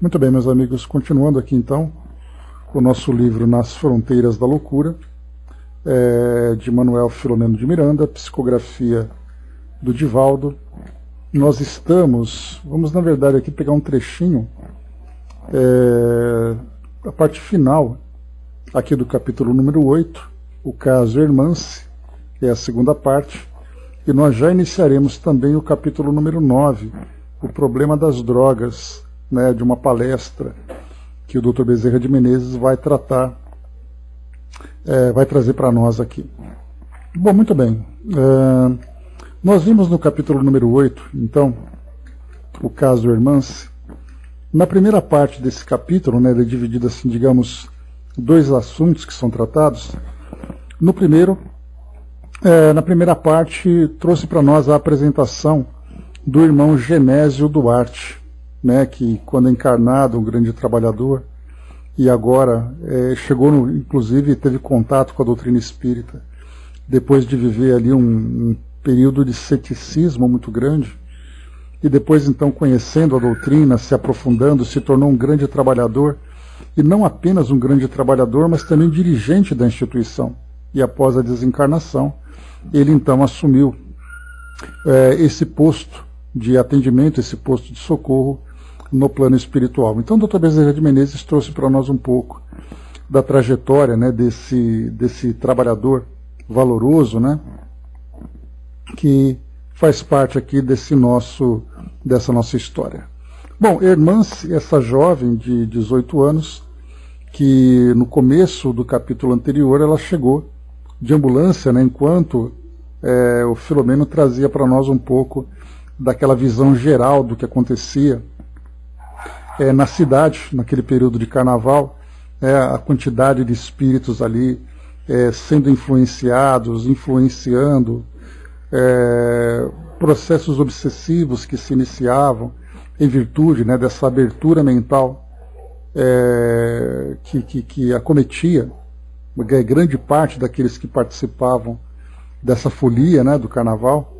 Muito bem, meus amigos, continuando aqui então com o nosso livro Nas Fronteiras da Loucura, é, de Manuel Filomeno de Miranda, psicografia do Divaldo. Nós estamos, vamos na verdade aqui pegar um trechinho, é, a parte final aqui do capítulo número 8, o caso Hermance, que é a segunda parte, e nós já iniciaremos também o capítulo número 9, o problema das drogas, né, de uma palestra que o Dr. Bezerra de Menezes vai tratar, é, vai trazer para nós aqui. Bom, muito bem. É, nós vimos no capítulo número 8, então, o caso Hermance. Na primeira parte desse capítulo, né, ele é dividido assim, digamos, dois assuntos que são tratados. No primeiro, é, na primeira parte, trouxe para nós a apresentação do irmão Genésio Duarte, né, que quando encarnado, um grande trabalhador, e agora é, chegou, no, inclusive, teve contato com a doutrina espírita, depois de viver ali um, um período de ceticismo muito grande, e depois então conhecendo a doutrina, se aprofundando, se tornou um grande trabalhador, e não apenas um grande trabalhador, mas também dirigente da instituição. E após a desencarnação, ele então assumiu é, esse posto de atendimento, esse posto de socorro no plano espiritual. Então, o Dr. Bezerra de Menezes trouxe para nós um pouco da trajetória né, desse, desse trabalhador valoroso, né, que faz parte aqui desse nosso, dessa nossa história. Bom, Hermance, essa jovem de 18 anos, que no começo do capítulo anterior ela chegou de ambulância, né, enquanto é, o Filomeno trazia para nós um pouco daquela visão geral do que acontecia é, na cidade, naquele período de carnaval, é, a quantidade de espíritos ali é, sendo influenciados, influenciando, é, processos obsessivos que se iniciavam em virtude né, dessa abertura mental é, que, que, que acometia grande parte daqueles que participavam dessa folia né, do carnaval.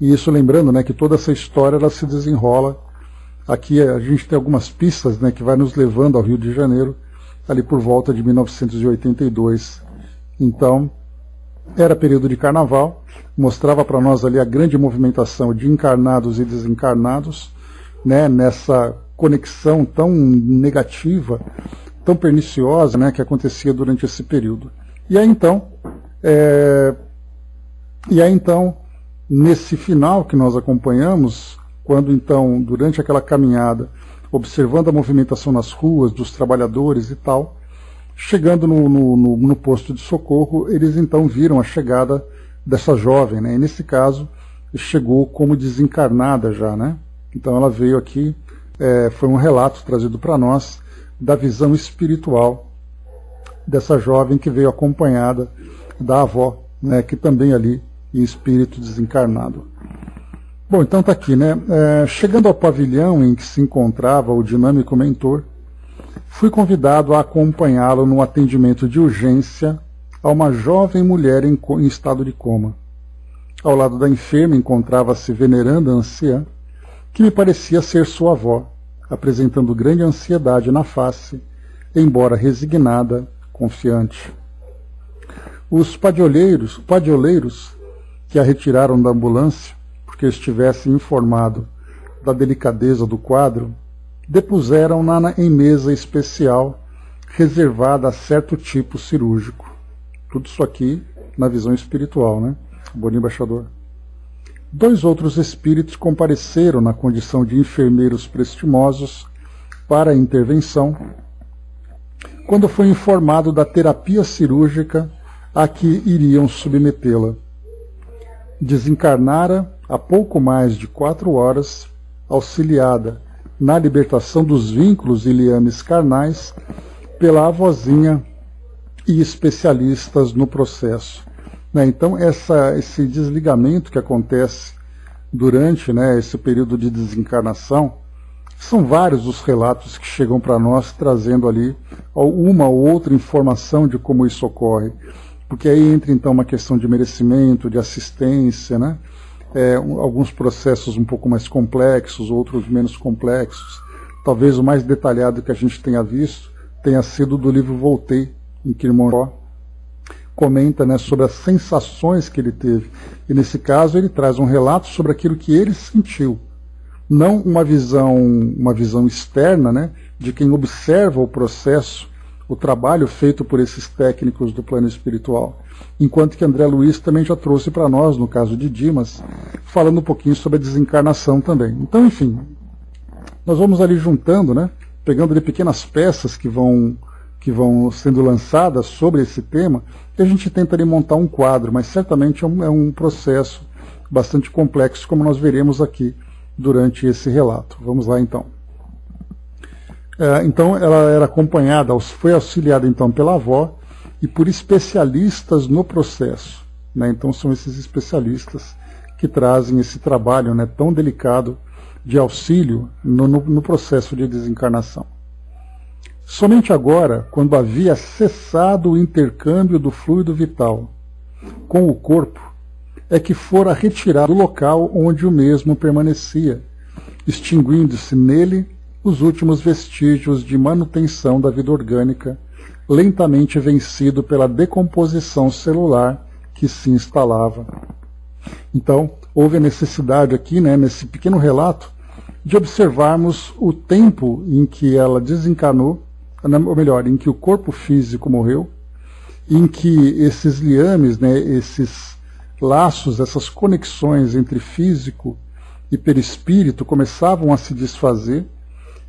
E isso lembrando né, que toda essa história ela se desenrola. Aqui a gente tem algumas pistas né, que vai nos levando ao Rio de Janeiro, ali por volta de 1982. Então, era período de carnaval, mostrava para nós ali a grande movimentação de encarnados e desencarnados, né, nessa conexão tão negativa, tão perniciosa né, que acontecia durante esse período. E aí então, é, e aí então, nesse final que nós acompanhamos, quando então, durante aquela caminhada, observando a movimentação nas ruas dos trabalhadores e tal, chegando no, no, no, no posto de socorro, eles então viram a chegada dessa jovem, né? E nesse caso, chegou como desencarnada já, né? Então ela veio aqui, é, foi um relato trazido para nós da visão espiritual dessa jovem que veio acompanhada da avó, né, que também ali em espírito desencarnado. Bom, então está aqui, né? É, chegando ao pavilhão em que se encontrava o dinâmico mentor, fui convidado a acompanhá-lo no atendimento de urgência a uma jovem mulher em, em estado de coma. Ao lado da enferma encontrava-se veneranda anciã, que me parecia ser sua avó, apresentando grande ansiedade na face, embora resignada, confiante. Os padioleiros, padioleiros que a retiraram da ambulância, porque estivessem informado da delicadeza do quadro, depuseram-na em mesa especial reservada a certo tipo cirúrgico. Tudo isso aqui na visão espiritual, né? Bom embaixador. Dois outros espíritos compareceram na condição de enfermeiros prestimosos para a intervenção, quando foi informado da terapia cirúrgica a que iriam submetê-la. Desencarnara há pouco mais de quatro horas, auxiliada na libertação dos vínculos e liames carnais pela avózinha e especialistas no processo. Né? Então, essa, esse desligamento que acontece durante né, esse período de desencarnação, são vários os relatos que chegam para nós trazendo ali uma ou outra informação de como isso ocorre porque aí entra então uma questão de merecimento, de assistência, né? É, um, alguns processos um pouco mais complexos, outros menos complexos. talvez o mais detalhado que a gente tenha visto tenha sido do livro Voltei, em que Irmão comenta né, sobre as sensações que ele teve. E nesse caso ele traz um relato sobre aquilo que ele sentiu, não uma visão, uma visão externa, né, de quem observa o processo, o trabalho feito por esses técnicos do plano espiritual. Enquanto que André Luiz também já trouxe para nós, no caso de Dimas, falando um pouquinho sobre a desencarnação também. Então, enfim, nós vamos ali juntando, né, pegando ali pequenas peças que vão que vão sendo lançadas sobre esse tema, e a gente tenta ali montar um quadro, mas certamente é um, é um processo bastante complexo, como nós veremos aqui durante esse relato. Vamos lá então. É, então ela era acompanhada, foi auxiliada então pela avó e por especialistas no processo. Né? Então são esses especialistas que trazem esse trabalho né, tão delicado de auxílio no, no, no processo de desencarnação. Somente agora, quando havia cessado o intercâmbio do fluido vital com o corpo, é que fora retirado do local onde o mesmo permanecia, extinguindo-se nele os últimos vestígios de manutenção da vida orgânica, lentamente vencido pela decomposição celular que se instalava. Então, houve a necessidade aqui, né, nesse pequeno relato, de observarmos o tempo em que ela desencanou, ou melhor, em que o corpo físico morreu, em que esses liames, né, esses laços, essas conexões entre físico e perispírito começavam a se desfazer,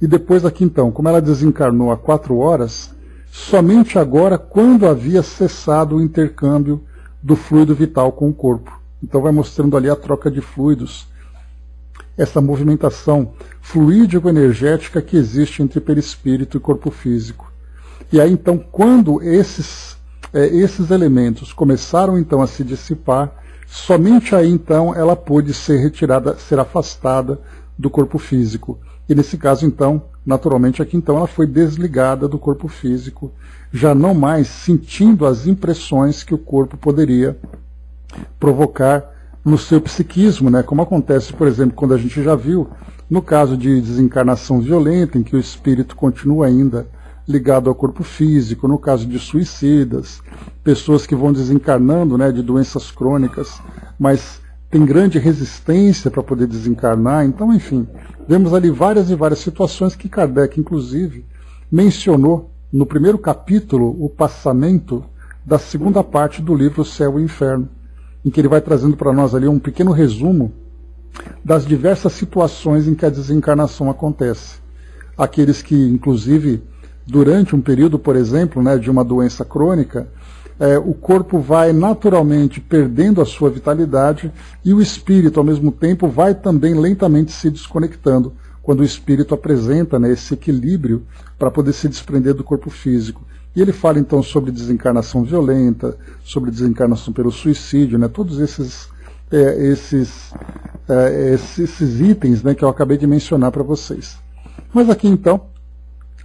e depois aqui então, como ela desencarnou há quatro horas, somente agora quando havia cessado o intercâmbio do fluido vital com o corpo. Então vai mostrando ali a troca de fluidos essa movimentação fluídico-energética que existe entre perispírito e corpo físico. E aí então, quando esses, é, esses elementos começaram então a se dissipar, somente aí então ela pôde ser retirada, ser afastada do corpo físico. E nesse caso então, naturalmente aqui então ela foi desligada do corpo físico, já não mais sentindo as impressões que o corpo poderia provocar no seu psiquismo, né? como acontece, por exemplo, quando a gente já viu no caso de desencarnação violenta, em que o espírito continua ainda ligado ao corpo físico, no caso de suicidas, pessoas que vão desencarnando né, de doenças crônicas, mas tem grande resistência para poder desencarnar. Então, enfim, vemos ali várias e várias situações que Kardec, inclusive, mencionou no primeiro capítulo, o passamento da segunda parte do livro Céu e Inferno em que ele vai trazendo para nós ali um pequeno resumo das diversas situações em que a desencarnação acontece. Aqueles que, inclusive, durante um período, por exemplo, né, de uma doença crônica, é, o corpo vai naturalmente perdendo a sua vitalidade e o espírito, ao mesmo tempo, vai também lentamente se desconectando, quando o espírito apresenta né, esse equilíbrio para poder se desprender do corpo físico. E ele fala então sobre desencarnação violenta, sobre desencarnação pelo suicídio, né? todos esses, é, esses, é, esses, itens né, que eu acabei de mencionar para vocês. Mas aqui então,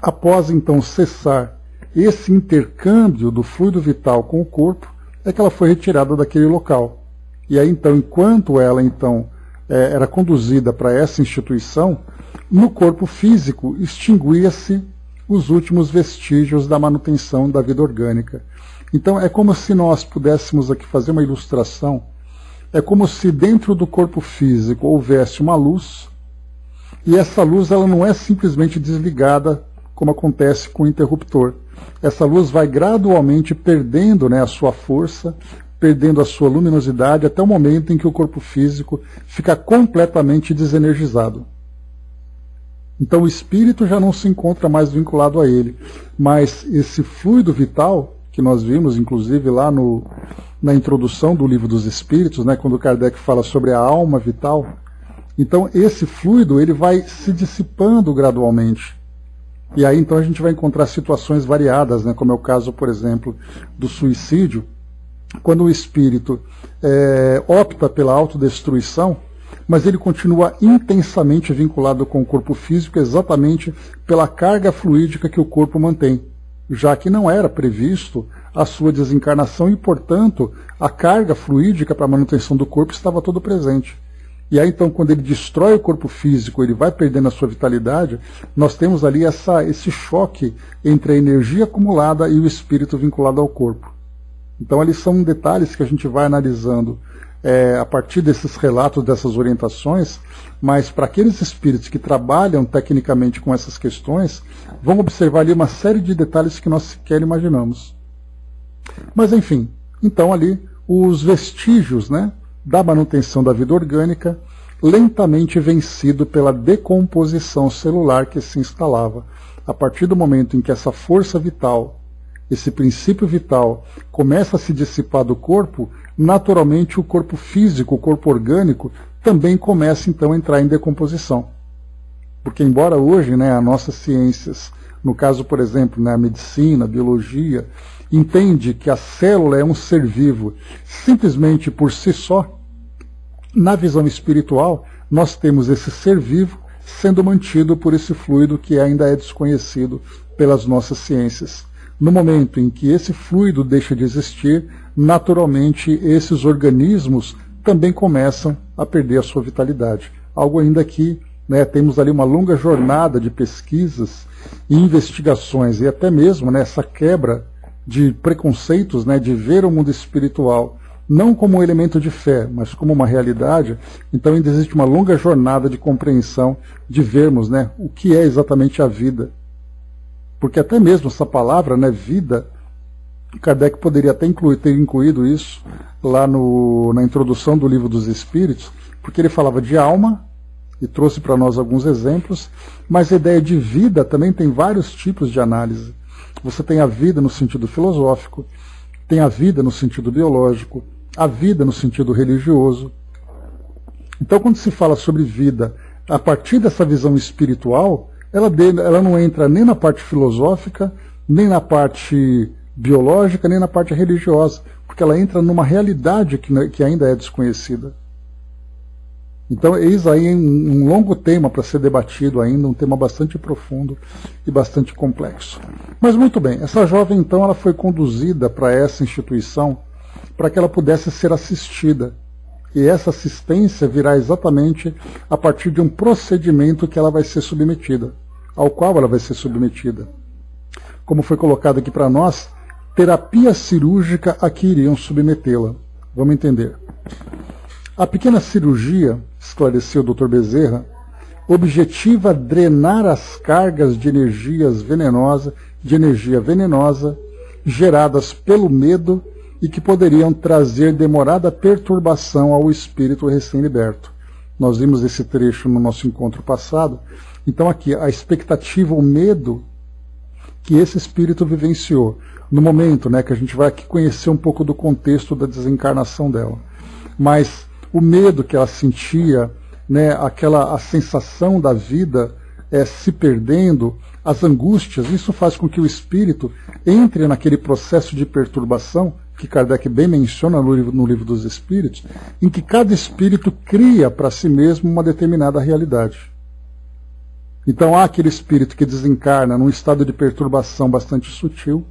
após então cessar esse intercâmbio do fluido vital com o corpo, é que ela foi retirada daquele local. E aí então, enquanto ela então é, era conduzida para essa instituição, no corpo físico extinguia-se os últimos vestígios da manutenção da vida orgânica. Então é como se nós pudéssemos aqui fazer uma ilustração. É como se dentro do corpo físico houvesse uma luz e essa luz ela não é simplesmente desligada como acontece com o interruptor. Essa luz vai gradualmente perdendo né, a sua força, perdendo a sua luminosidade até o momento em que o corpo físico fica completamente desenergizado. Então o espírito já não se encontra mais vinculado a ele, mas esse fluido vital que nós vimos, inclusive lá no, na introdução do livro dos Espíritos, né, quando Kardec fala sobre a alma vital, então esse fluido ele vai se dissipando gradualmente. E aí então a gente vai encontrar situações variadas, né, como é o caso, por exemplo, do suicídio, quando o espírito é, opta pela autodestruição, mas ele continua intensamente vinculado com o corpo físico exatamente pela carga fluídica que o corpo mantém, já que não era previsto a sua desencarnação e, portanto, a carga fluídica para a manutenção do corpo estava todo presente. E aí então, quando ele destrói o corpo físico, ele vai perdendo a sua vitalidade, nós temos ali essa, esse choque entre a energia acumulada e o espírito vinculado ao corpo. Então, ali são detalhes que a gente vai analisando é, a partir desses relatos, dessas orientações, mas para aqueles espíritos que trabalham tecnicamente com essas questões, vão observar ali uma série de detalhes que nós sequer imaginamos. Mas, enfim, então ali os vestígios, né? Da manutenção da vida orgânica, lentamente vencido pela decomposição celular que se instalava. A partir do momento em que essa força vital, esse princípio vital, começa a se dissipar do corpo, naturalmente o corpo físico, o corpo orgânico, também começa então a entrar em decomposição. Porque embora hoje né, as nossas ciências, no caso, por exemplo, né, a medicina, a biologia, entende que a célula é um ser vivo simplesmente por si só, na visão espiritual, nós temos esse ser vivo sendo mantido por esse fluido que ainda é desconhecido pelas nossas ciências. No momento em que esse fluido deixa de existir, naturalmente esses organismos também começam a perder a sua vitalidade. Algo ainda que né, temos ali uma longa jornada de pesquisas e investigações e até mesmo né, essa quebra de preconceitos, né, de ver o mundo espiritual não como um elemento de fé, mas como uma realidade, então ainda existe uma longa jornada de compreensão, de vermos né, o que é exatamente a vida. Porque até mesmo essa palavra, né, vida, Kardec poderia até incluir, ter incluído isso lá no, na introdução do livro dos Espíritos, porque ele falava de alma e trouxe para nós alguns exemplos, mas a ideia de vida também tem vários tipos de análise. Você tem a vida no sentido filosófico, tem a vida no sentido biológico, a vida no sentido religioso. Então, quando se fala sobre vida a partir dessa visão espiritual, ela, ela não entra nem na parte filosófica, nem na parte biológica, nem na parte religiosa, porque ela entra numa realidade que, que ainda é desconhecida. Então, eis aí um longo tema para ser debatido ainda, um tema bastante profundo e bastante complexo. Mas muito bem, essa jovem então ela foi conduzida para essa instituição para que ela pudesse ser assistida. E essa assistência virá exatamente a partir de um procedimento que ela vai ser submetida, ao qual ela vai ser submetida. Como foi colocado aqui para nós, terapia cirúrgica a que iriam submetê-la. Vamos entender. A pequena cirurgia, esclareceu o Dr. Bezerra, objetiva drenar as cargas de energias venenosas, de energia venenosa geradas pelo medo e que poderiam trazer demorada perturbação ao espírito recém-liberto. Nós vimos esse trecho no nosso encontro passado. Então aqui a expectativa, o medo que esse espírito vivenciou no momento, né, que a gente vai aqui conhecer um pouco do contexto da desencarnação dela. Mas o medo que ela sentia, né, aquela a sensação da vida é, se perdendo, as angústias, isso faz com que o espírito entre naquele processo de perturbação que Kardec bem menciona no livro, no livro dos Espíritos, em que cada espírito cria para si mesmo uma determinada realidade. Então há aquele espírito que desencarna num estado de perturbação bastante sutil,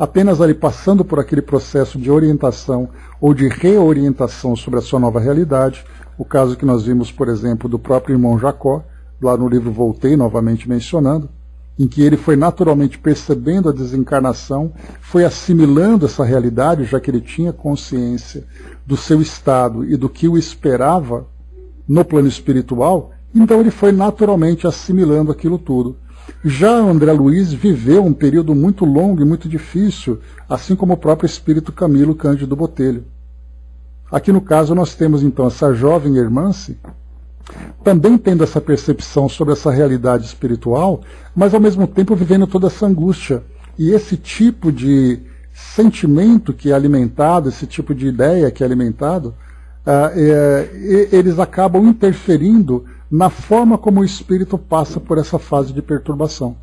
apenas ali passando por aquele processo de orientação ou de reorientação sobre a sua nova realidade, o caso que nós vimos, por exemplo, do próprio irmão Jacó, lá no livro Voltei, novamente mencionando, em que ele foi naturalmente percebendo a desencarnação, foi assimilando essa realidade, já que ele tinha consciência do seu estado e do que o esperava no plano espiritual, então ele foi naturalmente assimilando aquilo tudo. Já André Luiz viveu um período muito longo e muito difícil, assim como o próprio espírito Camilo Cândido Botelho. Aqui no caso nós temos então essa jovem Hermance, também tendo essa percepção sobre essa realidade espiritual, mas ao mesmo tempo vivendo toda essa angústia. E esse tipo de sentimento que é alimentado, esse tipo de ideia que é alimentado, uh, é, eles acabam interferindo na forma como o espírito passa por essa fase de perturbação.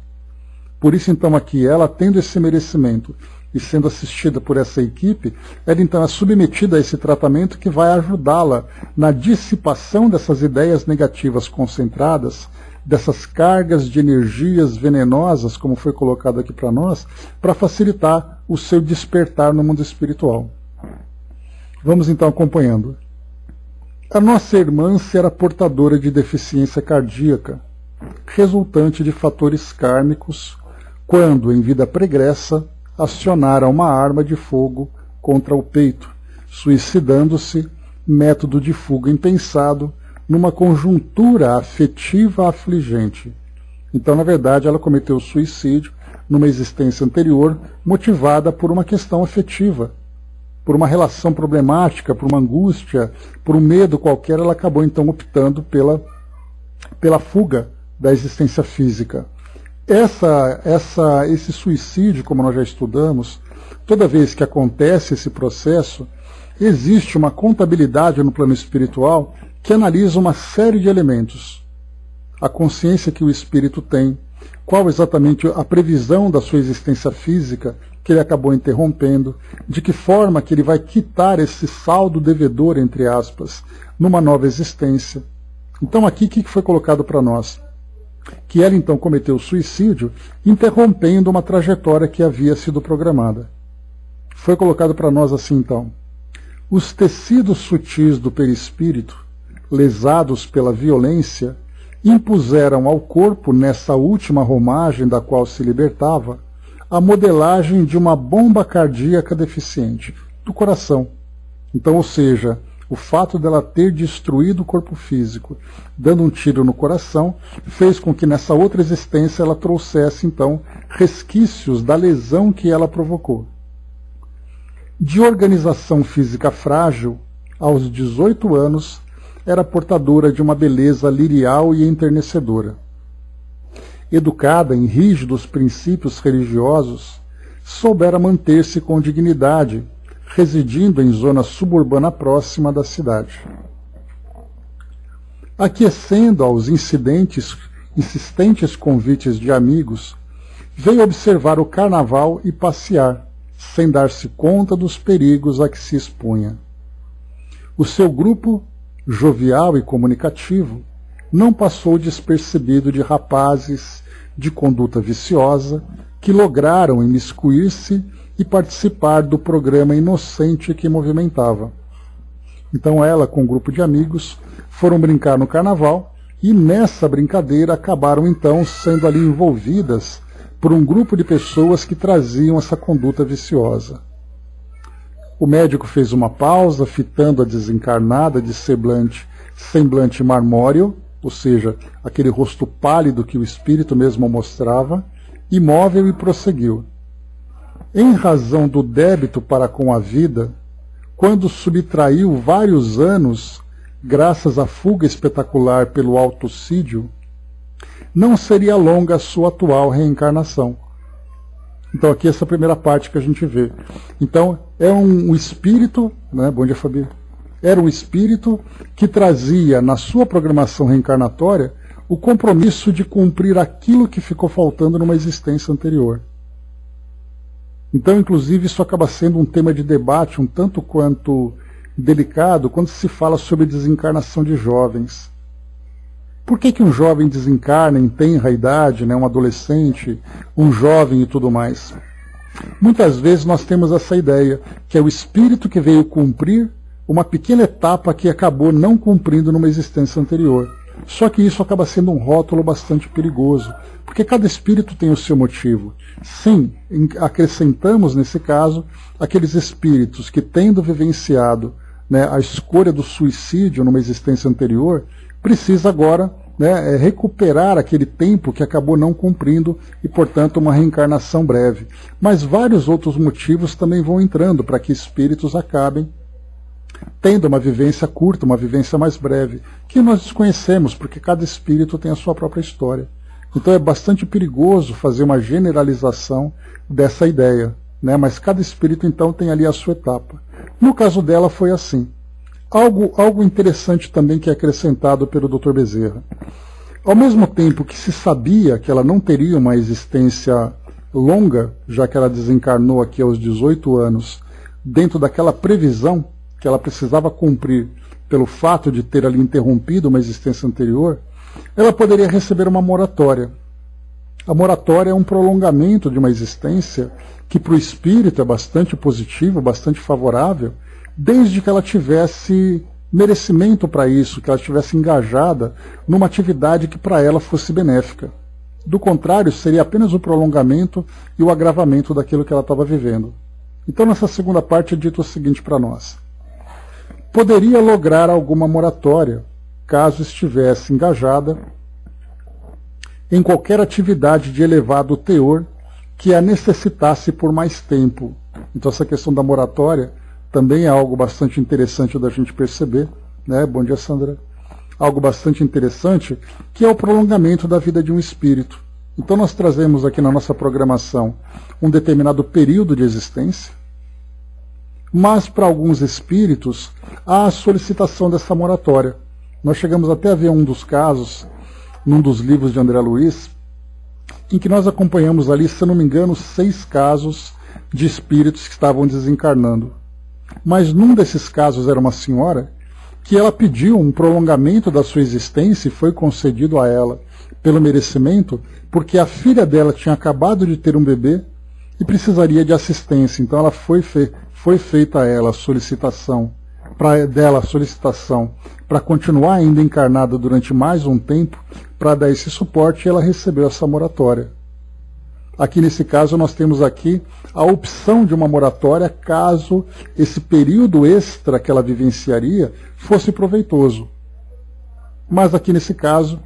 Por isso, então, aqui, ela tendo esse merecimento e sendo assistida por essa equipe, ela então é submetida a esse tratamento que vai ajudá-la na dissipação dessas ideias negativas concentradas, dessas cargas de energias venenosas, como foi colocado aqui para nós, para facilitar o seu despertar no mundo espiritual. Vamos então acompanhando. A nossa irmã era portadora de deficiência cardíaca, resultante de fatores kármicos, quando, em vida pregressa, acionara uma arma de fogo contra o peito, suicidando-se, método de fuga impensado, numa conjuntura afetiva afligente. Então, na verdade, ela cometeu suicídio numa existência anterior, motivada por uma questão afetiva, por uma relação problemática, por uma angústia, por um medo qualquer, ela acabou então optando pela, pela fuga da existência física. Essa, essa, esse suicídio, como nós já estudamos, toda vez que acontece esse processo, existe uma contabilidade no plano espiritual que analisa uma série de elementos. A consciência que o espírito tem, qual exatamente a previsão da sua existência física que ele acabou interrompendo, de que forma que ele vai quitar esse saldo devedor, entre aspas, numa nova existência. Então aqui o que foi colocado para nós? Que ela então cometeu suicídio, interrompendo uma trajetória que havia sido programada. Foi colocado para nós assim então. Os tecidos sutis do perispírito, lesados pela violência, impuseram ao corpo, nessa última romagem da qual se libertava, a modelagem de uma bomba cardíaca deficiente do coração. Então, ou seja, o fato dela ter destruído o corpo físico, dando um tiro no coração, fez com que nessa outra existência ela trouxesse então resquícios da lesão que ela provocou. De organização física frágil, aos 18 anos, era portadora de uma beleza lirial e enternecedora. Educada em rígidos princípios religiosos, soubera manter-se com dignidade, residindo em zona suburbana próxima da cidade. Aquecendo aos incidentes, insistentes convites de amigos, veio observar o carnaval e passear, sem dar-se conta dos perigos a que se expunha. O seu grupo jovial e comunicativo, não passou despercebido de rapazes de conduta viciosa que lograram imiscuir-se e participar do programa inocente que movimentava. Então ela, com um grupo de amigos, foram brincar no carnaval e nessa brincadeira acabaram então sendo ali envolvidas por um grupo de pessoas que traziam essa conduta viciosa. O médico fez uma pausa, fitando a desencarnada de semblante, semblante marmóreo, ou seja, aquele rosto pálido que o espírito mesmo mostrava, imóvel e prosseguiu. Em razão do débito para com a vida, quando subtraiu vários anos, graças à fuga espetacular pelo autocídio, não seria longa a sua atual reencarnação. Então aqui essa primeira parte que a gente vê. Então é um, um espírito, né? Bom dia, Fabi. Era um espírito que trazia na sua programação reencarnatória o compromisso de cumprir aquilo que ficou faltando numa existência anterior. Então, inclusive, isso acaba sendo um tema de debate um tanto quanto delicado quando se fala sobre desencarnação de jovens. Por que, que um jovem desencarna em tenra idade, né, um adolescente, um jovem e tudo mais? Muitas vezes nós temos essa ideia, que é o espírito que veio cumprir uma pequena etapa que acabou não cumprindo numa existência anterior. Só que isso acaba sendo um rótulo bastante perigoso, porque cada espírito tem o seu motivo. Sim, acrescentamos nesse caso aqueles espíritos que, tendo vivenciado né, a escolha do suicídio numa existência anterior, precisa agora né, é, recuperar aquele tempo que acabou não cumprindo e, portanto, uma reencarnação breve. Mas vários outros motivos também vão entrando para que espíritos acabem tendo uma vivência curta, uma vivência mais breve, que nós desconhecemos, porque cada espírito tem a sua própria história. Então é bastante perigoso fazer uma generalização dessa ideia, né? mas cada espírito então tem ali a sua etapa. No caso dela foi assim. Algo, algo interessante também que é acrescentado pelo Dr. Bezerra. Ao mesmo tempo que se sabia que ela não teria uma existência longa, já que ela desencarnou aqui aos 18 anos, dentro daquela previsão que ela precisava cumprir pelo fato de ter ali interrompido uma existência anterior, ela poderia receber uma moratória. A moratória é um prolongamento de uma existência que para o espírito é bastante positivo, bastante favorável, desde que ela tivesse merecimento para isso, que ela estivesse engajada numa atividade que para ela fosse benéfica. Do contrário, seria apenas o prolongamento e o agravamento daquilo que ela estava vivendo. Então, nessa segunda parte, é dito o seguinte para nós: poderia lograr alguma moratória, caso estivesse engajada em qualquer atividade de elevado teor que a necessitasse por mais tempo. Então, essa questão da moratória também é algo bastante interessante da gente perceber. Né? Bom dia, Sandra. Algo bastante interessante, que é o prolongamento da vida de um espírito. Então, nós trazemos aqui na nossa programação um determinado período de existência, mas para alguns espíritos há a solicitação dessa moratória. Nós chegamos até a ver um dos casos, num dos livros de André Luiz, em que nós acompanhamos ali, se não me engano, seis casos de espíritos que estavam desencarnando. Mas num desses casos era uma senhora que ela pediu um prolongamento da sua existência e foi concedido a ela pelo merecimento, porque a filha dela tinha acabado de ter um bebê e precisaria de assistência. Então ela foi, foi feita a ela solicitação para dela solicitação para continuar ainda encarnada durante mais um tempo, para dar esse suporte, ela recebeu essa moratória. Aqui nesse caso nós temos aqui a opção de uma moratória caso esse período extra que ela vivenciaria fosse proveitoso. Mas aqui nesse caso,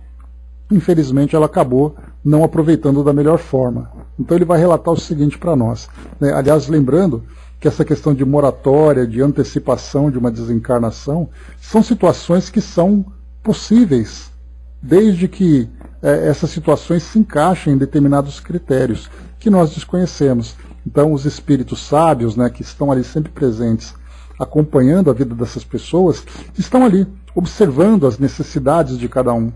infelizmente, ela acabou não aproveitando da melhor forma. Então ele vai relatar o seguinte para nós. Né? Aliás, lembrando que essa questão de moratória, de antecipação de uma desencarnação, são situações que são possíveis, desde que é, essas situações se encaixem em determinados critérios que nós desconhecemos. Então, os espíritos sábios, né, que estão ali sempre presentes, acompanhando a vida dessas pessoas, estão ali, observando as necessidades de cada um.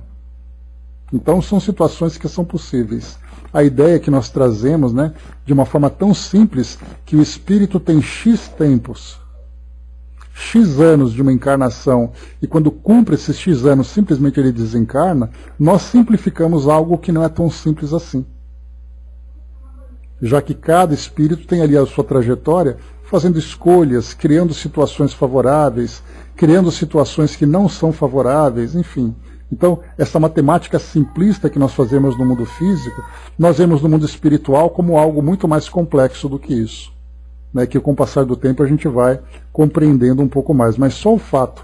Então, são situações que são possíveis. A ideia que nós trazemos, né, de uma forma tão simples, que o espírito tem X tempos X anos de uma encarnação e quando cumpre esses X anos simplesmente ele desencarna, nós simplificamos algo que não é tão simples assim. Já que cada espírito tem ali a sua trajetória, fazendo escolhas, criando situações favoráveis, criando situações que não são favoráveis, enfim. Então, essa matemática simplista que nós fazemos no mundo físico, nós vemos no mundo espiritual como algo muito mais complexo do que isso né, que com o passar do tempo a gente vai compreendendo um pouco mais. Mas só o fato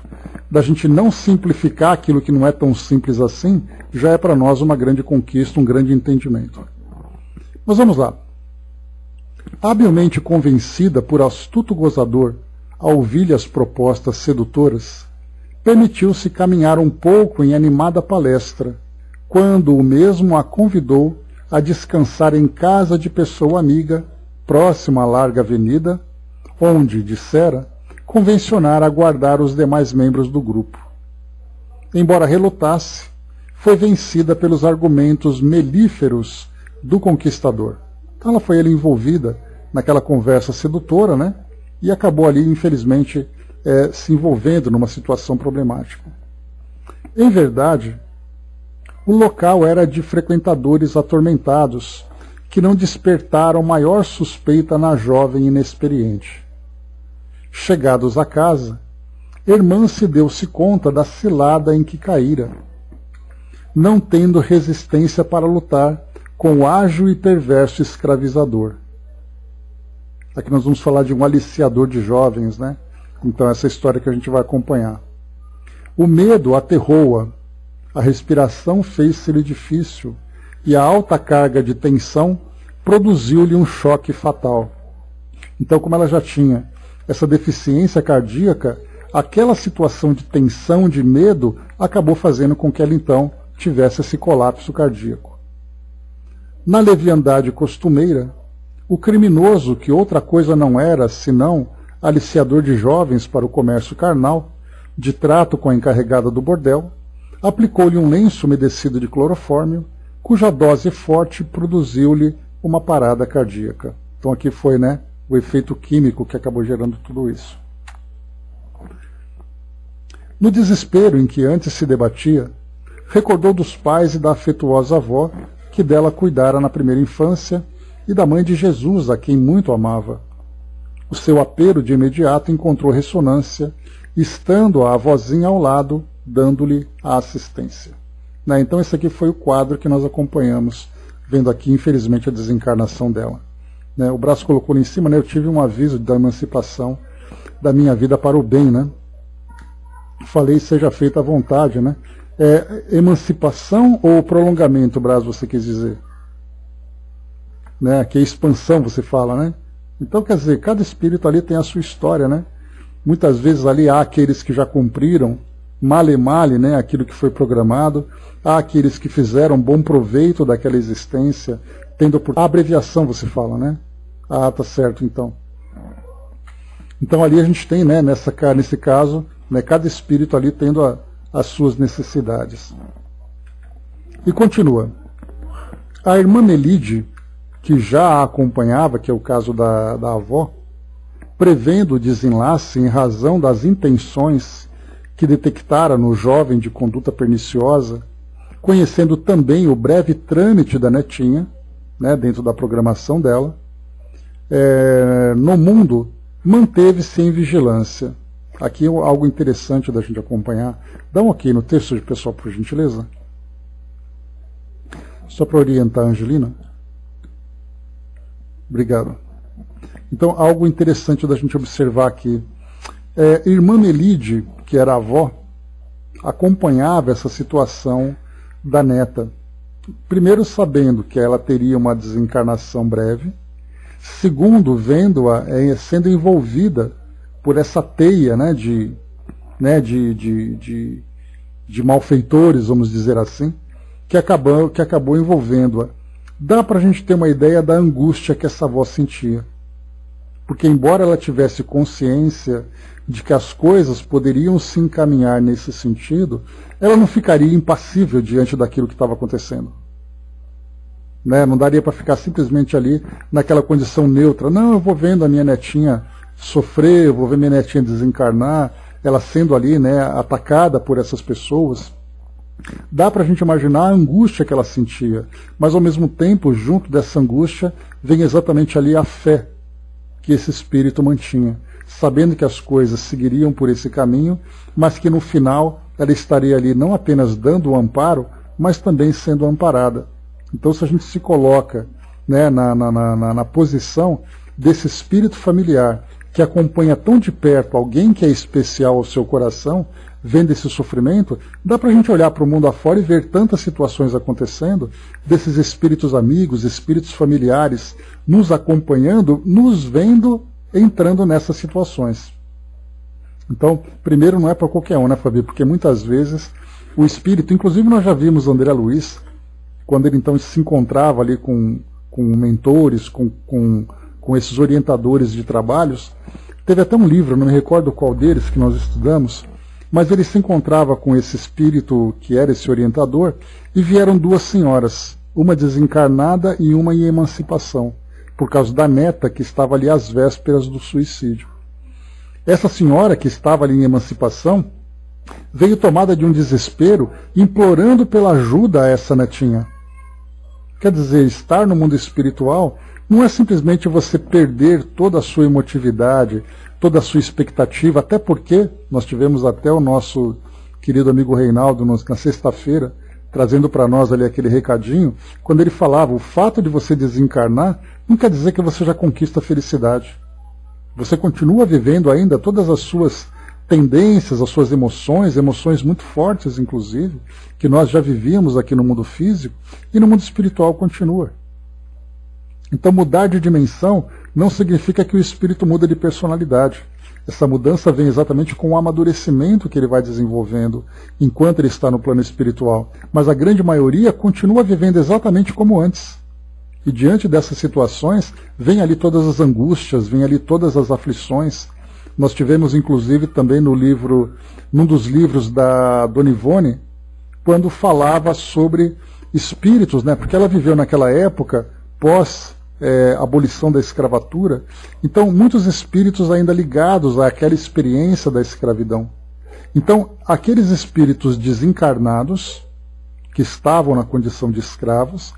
da gente não simplificar aquilo que não é tão simples assim, já é para nós uma grande conquista, um grande entendimento. Mas vamos lá. Habilmente convencida por astuto gozador a ouvir as propostas sedutoras, permitiu-se caminhar um pouco em animada palestra, quando o mesmo a convidou a descansar em casa de pessoa amiga próxima à larga avenida, onde, dissera, convencionara aguardar os demais membros do grupo. Embora relutasse, foi vencida pelos argumentos melíferos do conquistador. Ela foi ali envolvida naquela conversa sedutora, né? E acabou ali, infelizmente, é, se envolvendo numa situação problemática. Em verdade, o local era de frequentadores atormentados que não despertaram maior suspeita na jovem inexperiente. Chegados à casa, Irmã se deu-se conta da cilada em que caíra, não tendo resistência para lutar com o ágil e perverso escravizador. Aqui nós vamos falar de um aliciador de jovens, né? Então, essa história que a gente vai acompanhar. O medo aterrou-a, a respiração fez-se-lhe difícil e a alta carga de tensão produziu-lhe um choque fatal. Então, como ela já tinha essa deficiência cardíaca, aquela situação de tensão, de medo, acabou fazendo com que ela então tivesse esse colapso cardíaco. Na leviandade costumeira, o criminoso, que outra coisa não era senão aliciador de jovens para o comércio carnal, de trato com a encarregada do bordel, aplicou-lhe um lenço umedecido de clorofórmio cuja dose forte produziu-lhe uma parada cardíaca. Então aqui foi né, o efeito químico que acabou gerando tudo isso. No desespero em que antes se debatia, recordou dos pais e da afetuosa avó que dela cuidara na primeira infância e da mãe de Jesus, a quem muito amava. O seu apelo de imediato encontrou ressonância estando a avózinha ao lado, dando-lhe a assistência. Né? Então, esse aqui foi o quadro que nós acompanhamos, vendo aqui, infelizmente, a desencarnação dela. Né? O braço colocou em cima, né? eu tive um aviso da emancipação da minha vida para o bem. Né? Falei, seja feita à vontade. Né? É, emancipação ou prolongamento, Braço, você quis dizer? Né? Que é expansão, você fala, né? Então, quer dizer, cada espírito ali tem a sua história, né? Muitas vezes ali há aqueles que já cumpriram male male, né, aquilo que foi programado, há aqueles que fizeram bom proveito daquela existência, tendo por a abreviação você fala, né? Ah, tá certo, então. Então ali a gente tem, né, nessa nesse caso, né, cada espírito ali tendo a, as suas necessidades. E continua. A irmã Melide, que já a acompanhava, que é o caso da, da avó, prevendo o desenlace em razão das intenções que detectara no jovem de conduta perniciosa, conhecendo também o breve trâmite da netinha, né, dentro da programação dela, é, no mundo manteve-se em vigilância. Aqui é algo interessante da gente acompanhar. Dá um ok no texto, pessoal, por gentileza. Só para orientar a Angelina. Obrigado. Então, algo interessante da gente observar aqui. É, irmã Melide, que era avó, acompanhava essa situação da neta. Primeiro, sabendo que ela teria uma desencarnação breve. Segundo, vendo-a é, sendo envolvida por essa teia né, de, né, de, de, de, de malfeitores, vamos dizer assim, que acabou, que acabou envolvendo-a. Dá para a gente ter uma ideia da angústia que essa avó sentia. Porque, embora ela tivesse consciência de que as coisas poderiam se encaminhar nesse sentido, ela não ficaria impassível diante daquilo que estava acontecendo. Né? Não daria para ficar simplesmente ali naquela condição neutra. Não, eu vou vendo a minha netinha sofrer, eu vou ver minha netinha desencarnar, ela sendo ali né, atacada por essas pessoas. Dá para a gente imaginar a angústia que ela sentia, mas ao mesmo tempo, junto dessa angústia, vem exatamente ali a fé que esse espírito mantinha, sabendo que as coisas seguiriam por esse caminho, mas que no final ela estaria ali não apenas dando o amparo, mas também sendo amparada. Então, se a gente se coloca né, na, na, na, na posição desse espírito familiar que acompanha tão de perto alguém que é especial ao seu coração, vendo esse sofrimento, dá para a gente olhar para o mundo afora e ver tantas situações acontecendo, desses espíritos amigos, espíritos familiares, nos acompanhando, nos vendo entrando nessas situações. Então, primeiro não é para qualquer um, né, Fabi? Porque muitas vezes o espírito, inclusive nós já vimos André Luiz, quando ele então se encontrava ali com, com mentores, com, com, com esses orientadores de trabalhos, teve até um livro, não me recordo qual deles, que nós estudamos, mas ele se encontrava com esse espírito que era esse orientador, e vieram duas senhoras, uma desencarnada e uma em emancipação, por causa da neta que estava ali às vésperas do suicídio. Essa senhora que estava ali em emancipação veio tomada de um desespero, implorando pela ajuda a essa netinha. Quer dizer, estar no mundo espiritual não é simplesmente você perder toda a sua emotividade, toda a sua expectativa, até porque nós tivemos até o nosso querido amigo Reinaldo na sexta-feira trazendo para nós ali aquele recadinho, quando ele falava: o fato de você desencarnar não quer dizer que você já conquista a felicidade. Você continua vivendo ainda todas as suas tendências, as suas emoções, emoções muito fortes, inclusive, que nós já vivíamos aqui no mundo físico, e no mundo espiritual continua. Então, mudar de dimensão não significa que o espírito muda de personalidade. Essa mudança vem exatamente com o amadurecimento que ele vai desenvolvendo enquanto ele está no plano espiritual. Mas a grande maioria continua vivendo exatamente como antes. E diante dessas situações, vem ali todas as angústias, vem ali todas as aflições. Nós tivemos, inclusive, também no livro, num dos livros da Dona Ivone, quando falava sobre espíritos, né? Porque ela viveu naquela época pós é, abolição da escravatura. Então, muitos espíritos ainda ligados àquela experiência da escravidão. Então, aqueles espíritos desencarnados, que estavam na condição de escravos,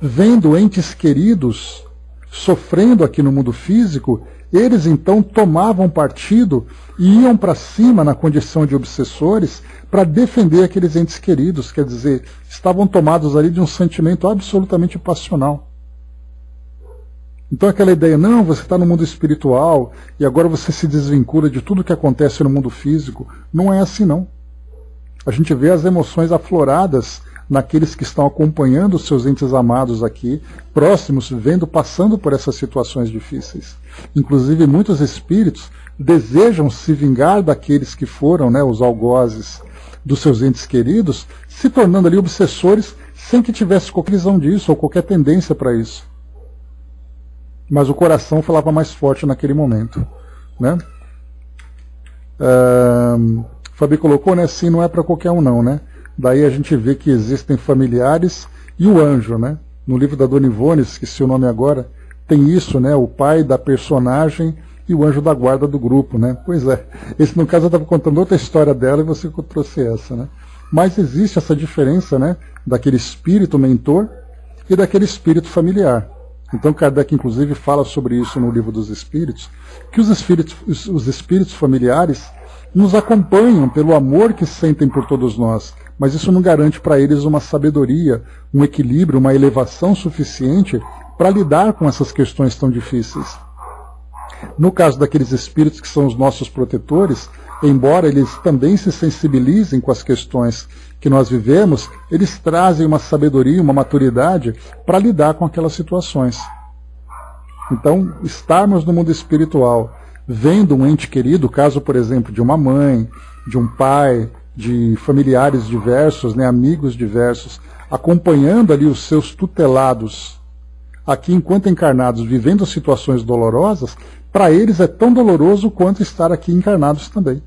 vendo entes queridos sofrendo aqui no mundo físico, eles então tomavam partido e iam para cima na condição de obsessores para defender aqueles entes queridos, quer dizer, estavam tomados ali de um sentimento absolutamente passional. Então aquela ideia, não, você está no mundo espiritual e agora você se desvincula de tudo que acontece no mundo físico, não é assim não. A gente vê as emoções afloradas naqueles que estão acompanhando os seus entes amados aqui, próximos, vendo, passando por essas situações difíceis. Inclusive, muitos espíritos desejam se vingar daqueles que foram né, os algozes dos seus entes queridos, se tornando ali obsessores sem que tivesse qualquer disso ou qualquer tendência para isso mas o coração falava mais forte naquele momento. Né? Fabi colocou, né? Sim, não é para qualquer um não, né? Daí a gente vê que existem familiares e o anjo, né? No livro da Dona Ivone, esqueci o nome agora, tem isso, né? O pai da personagem e o anjo da guarda do grupo, né? Pois é. Esse, no caso, eu estava contando outra história dela e você trouxe essa, né? Mas existe essa diferença, né? Daquele espírito mentor e daquele espírito familiar. Então Kardec, inclusive, fala sobre isso no livro dos Espíritos, que os espíritos, os espíritos familiares nos acompanham pelo amor que sentem por todos nós, mas isso não garante para eles uma sabedoria, um equilíbrio, uma elevação suficiente para lidar com essas questões tão difíceis. No caso daqueles espíritos que são os nossos protetores, embora eles também se sensibilizem com as questões que nós vivemos, eles trazem uma sabedoria, uma maturidade para lidar com aquelas situações. Então, estarmos no mundo espiritual, vendo um ente querido, caso, por exemplo, de uma mãe, de um pai, de familiares diversos, né, amigos diversos, acompanhando ali os seus tutelados, aqui enquanto encarnados, vivendo situações dolorosas, para eles é tão doloroso quanto estar aqui encarnados também.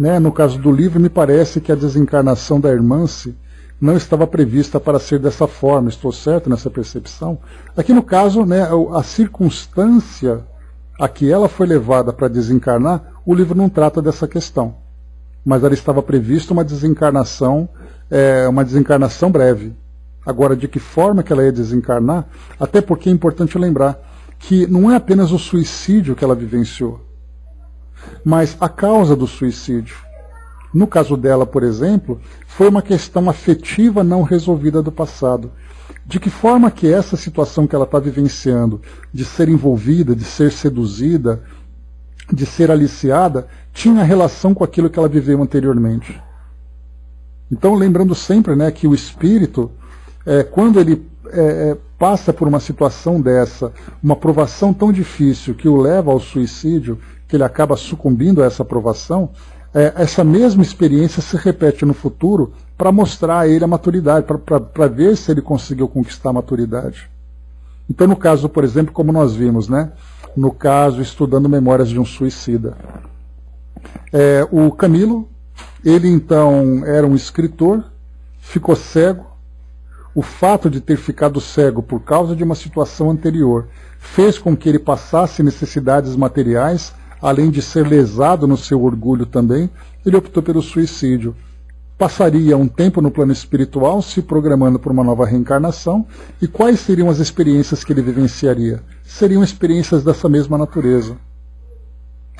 Né? No caso do livro, me parece que a desencarnação da Irmãce não estava prevista para ser dessa forma. Estou certo nessa percepção? Aqui no caso, né, a circunstância a que ela foi levada para desencarnar, o livro não trata dessa questão. Mas ela estava prevista uma desencarnação, é, uma desencarnação breve. Agora, de que forma que ela ia desencarnar? Até porque é importante lembrar que não é apenas o suicídio que ela vivenciou mas a causa do suicídio. No caso dela, por exemplo, foi uma questão afetiva não resolvida do passado. De que forma que essa situação que ela está vivenciando, de ser envolvida, de ser seduzida, de ser aliciada, tinha relação com aquilo que ela viveu anteriormente. Então, lembrando sempre né, que o espírito, é, quando ele é, é, passa por uma situação dessa, uma provação tão difícil que o leva ao suicídio, que ele acaba sucumbindo a essa aprovação, é, essa mesma experiência se repete no futuro para mostrar a ele a maturidade, para ver se ele conseguiu conquistar a maturidade. Então, no caso, por exemplo, como nós vimos, né? no caso, estudando Memórias de um Suicida. É, o Camilo, ele então era um escritor, ficou cego. O fato de ter ficado cego por causa de uma situação anterior fez com que ele passasse necessidades materiais além de ser lesado no seu orgulho também, ele optou pelo suicídio. Passaria um tempo no plano espiritual, se programando por uma nova reencarnação, e quais seriam as experiências que ele vivenciaria? Seriam experiências dessa mesma natureza.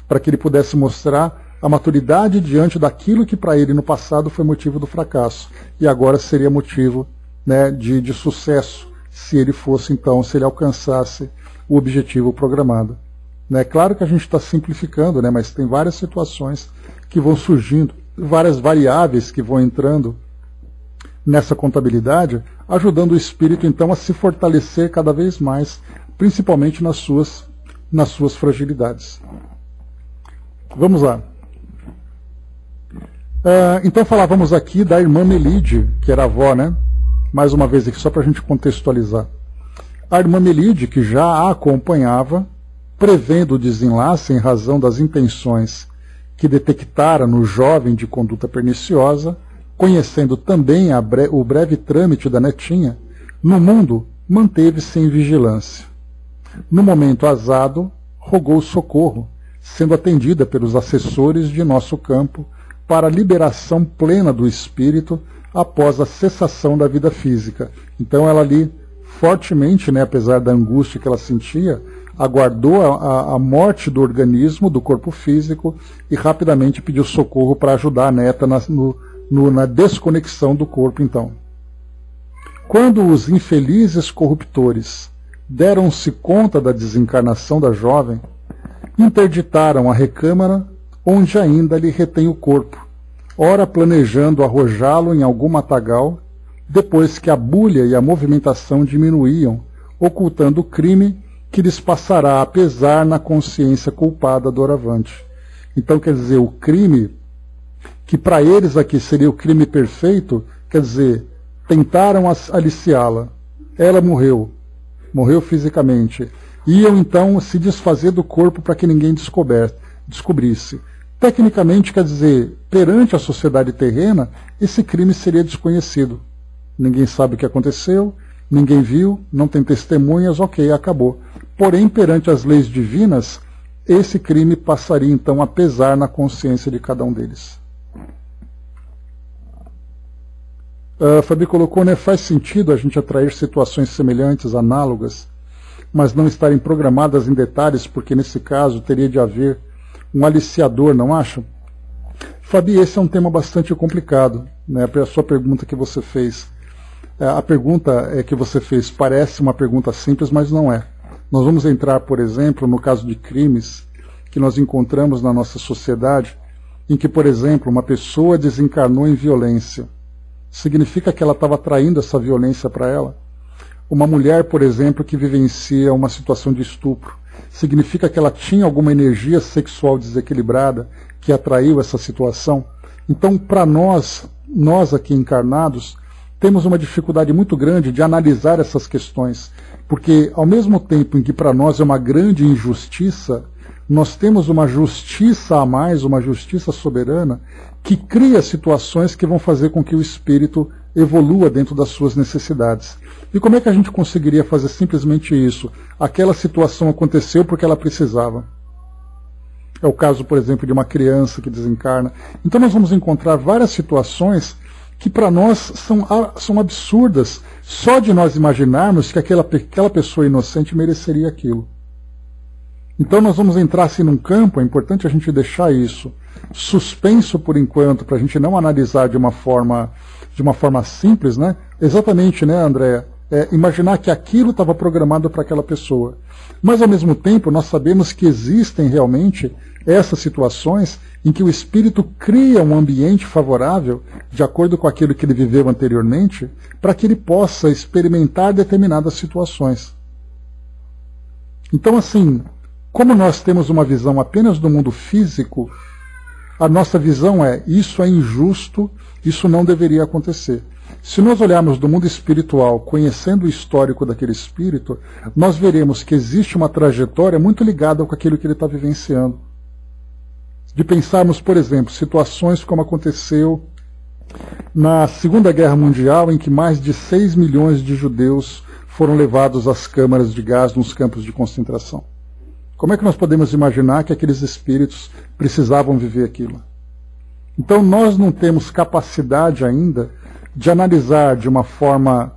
Para que ele pudesse mostrar a maturidade diante daquilo que para ele no passado foi motivo do fracasso, e agora seria motivo né, de, de sucesso, se ele fosse então, se ele alcançasse o objetivo programado. Né? Claro que a gente está simplificando, né? mas tem várias situações que vão surgindo, várias variáveis que vão entrando nessa contabilidade, ajudando o espírito então a se fortalecer cada vez mais, principalmente nas suas, nas suas fragilidades. Vamos lá. Uh, então falávamos aqui da irmã Melide, que era avó, né? Mais uma vez aqui, só para a gente contextualizar. A irmã Melide, que já a acompanhava, prevendo o desenlace em razão das intenções que detectara no jovem de conduta perniciosa, conhecendo também bre o breve trâmite da netinha, no mundo manteve-se em vigilância. No momento azado, rogou socorro, sendo atendida pelos assessores de nosso campo para a liberação plena do espírito após a cessação da vida física. Então ela ali fortemente, né, apesar da angústia que ela sentia, aguardou a, a, morte do organismo, do corpo físico, e rapidamente pediu socorro para ajudar a neta na, no, no, na desconexão do corpo, então. Quando os infelizes corruptores deram-se conta da desencarnação da jovem, interditaram a recâmara onde ainda lhe retém o corpo, ora planejando arrojá-lo em algum matagal, depois que a bulha e a movimentação diminuíam, ocultando o crime que lhes passará a pesar na consciência culpada doravante. Então, quer dizer, o crime, que para eles aqui seria o crime perfeito, quer dizer, tentaram aliciá-la. Ela morreu, morreu fisicamente. Iam então se desfazer do corpo para que ninguém descobrisse. Tecnicamente, quer dizer, perante a sociedade terrena, esse crime seria desconhecido. Ninguém sabe o que aconteceu, ninguém viu, não tem testemunhas, ok, acabou. Porém, perante as leis divinas, esse crime passaria então a pesar na consciência de cada um deles. Uh, Fabi colocou, né, faz sentido a gente atrair situações semelhantes, análogas, mas não estarem programadas em detalhes, porque nesse caso teria de haver um aliciador, não acha? Fabi, esse é um tema bastante complicado, né, a sua pergunta que você fez. É, a pergunta é que você fez parece uma pergunta simples, mas não é. Nós vamos entrar, por exemplo, no caso de crimes que nós encontramos na nossa sociedade, em que, por exemplo, uma pessoa desencarnou em violência. Significa que ela estava traindo essa violência para ela? Uma mulher, por exemplo, que vivencia uma situação de estupro. Significa que ela tinha alguma energia sexual desequilibrada que atraiu essa situação? Então, para nós, nós aqui encarnados, temos uma dificuldade muito grande de analisar essas questões, porque ao mesmo tempo em que para nós é uma grande injustiça, nós temos uma justiça a mais, uma justiça soberana, que cria situações que vão fazer com que o espírito evolua dentro das suas necessidades. E como é que a gente conseguiria fazer simplesmente isso? Aquela situação aconteceu porque ela precisava. É o caso, por exemplo, de uma criança que desencarna. Então nós vamos encontrar várias situações que para nós são, são absurdas, só de nós imaginarmos que aquela, aquela pessoa inocente mereceria aquilo. Então nós vamos entrar assim num campo, é importante a gente deixar isso suspenso por enquanto, para a gente não analisar de uma forma de uma forma simples, né? Exatamente, né, André? É, imaginar que aquilo estava programado para aquela pessoa. Mas ao mesmo tempo nós sabemos que existem realmente essas situações em que o espírito cria um ambiente favorável, de acordo com aquilo que ele viveu anteriormente, para que ele possa experimentar determinadas situações. Então, assim, como nós temos uma visão apenas do mundo físico, a nossa visão é: isso é injusto, isso não deveria acontecer. Se nós olharmos do mundo espiritual, conhecendo o histórico daquele espírito, nós veremos que existe uma trajetória muito ligada com aquilo que ele está vivenciando de pensarmos, por exemplo, situações como aconteceu na Segunda Guerra Mundial, em que mais de 6 milhões de judeus foram levados às câmaras de gás nos campos de concentração. Como é que nós podemos imaginar que aqueles espíritos precisavam viver aquilo? Então nós não temos capacidade ainda de analisar de uma forma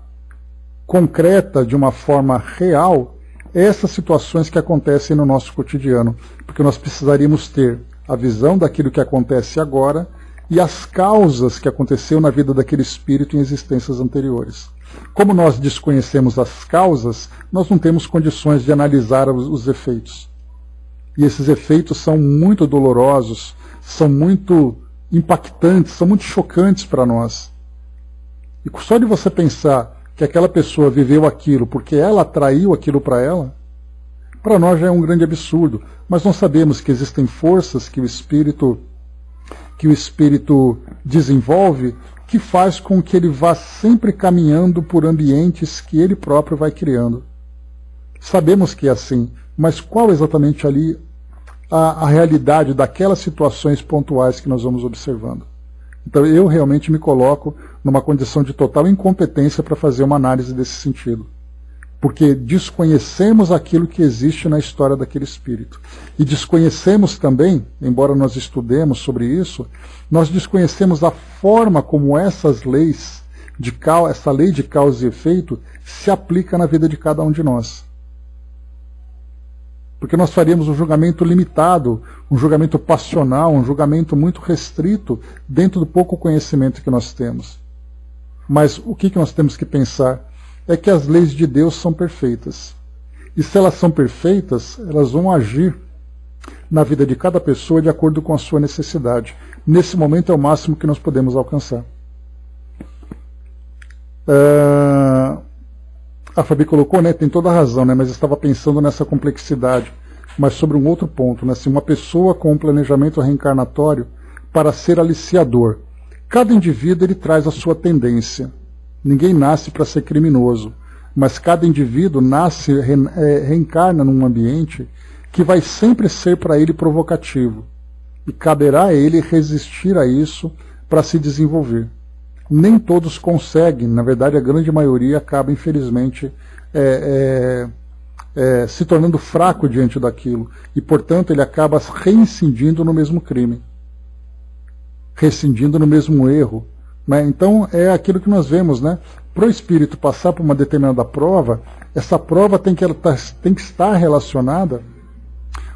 concreta, de uma forma real, essas situações que acontecem no nosso cotidiano, porque nós precisaríamos ter a visão daquilo que acontece agora e as causas que aconteceu na vida daquele espírito em existências anteriores. Como nós desconhecemos as causas, nós não temos condições de analisar os, os efeitos. E esses efeitos são muito dolorosos, são muito impactantes, são muito chocantes para nós. E só de você pensar que aquela pessoa viveu aquilo porque ela atraiu aquilo para ela, para nós já é um grande absurdo. Mas nós sabemos que existem forças que o espírito que o espírito desenvolve que faz com que ele vá sempre caminhando por ambientes que ele próprio vai criando. Sabemos que é assim, mas qual exatamente ali a, a realidade daquelas situações pontuais que nós vamos observando? Então eu realmente me coloco numa condição de total incompetência para fazer uma análise desse sentido porque desconhecemos aquilo que existe na história daquele espírito. E desconhecemos também, embora nós estudemos sobre isso, nós desconhecemos a forma como essas leis de essa lei de causa e efeito se aplica na vida de cada um de nós. Porque nós faríamos um julgamento limitado, um julgamento passional, um julgamento muito restrito dentro do pouco conhecimento que nós temos. Mas o que, que nós temos que pensar? É que as leis de Deus são perfeitas. E se elas são perfeitas, elas vão agir na vida de cada pessoa de acordo com a sua necessidade. Nesse momento é o máximo que nós podemos alcançar. Uh, a Fabi colocou, né, tem toda a razão, né, mas estava pensando nessa complexidade, mas sobre um outro ponto, né, assim, uma pessoa com um planejamento reencarnatório para ser aliciador. Cada indivíduo ele traz a sua tendência. Ninguém nasce para ser criminoso mas cada indivíduo nasce, re, é, reencarna num ambiente que vai sempre ser para ele provocativo. E caberá a ele resistir a isso para se desenvolver. Nem todos conseguem, na verdade, a grande maioria acaba, infelizmente, é, é, é se tornando fraco diante daquilo. E, portanto, ele acaba reincidindo no mesmo crime, reincidindo no mesmo erro. Né? Então, é aquilo que nós vemos, né? para o espírito passar por uma determinada prova, essa prova tem que, tá, tem que estar relacionada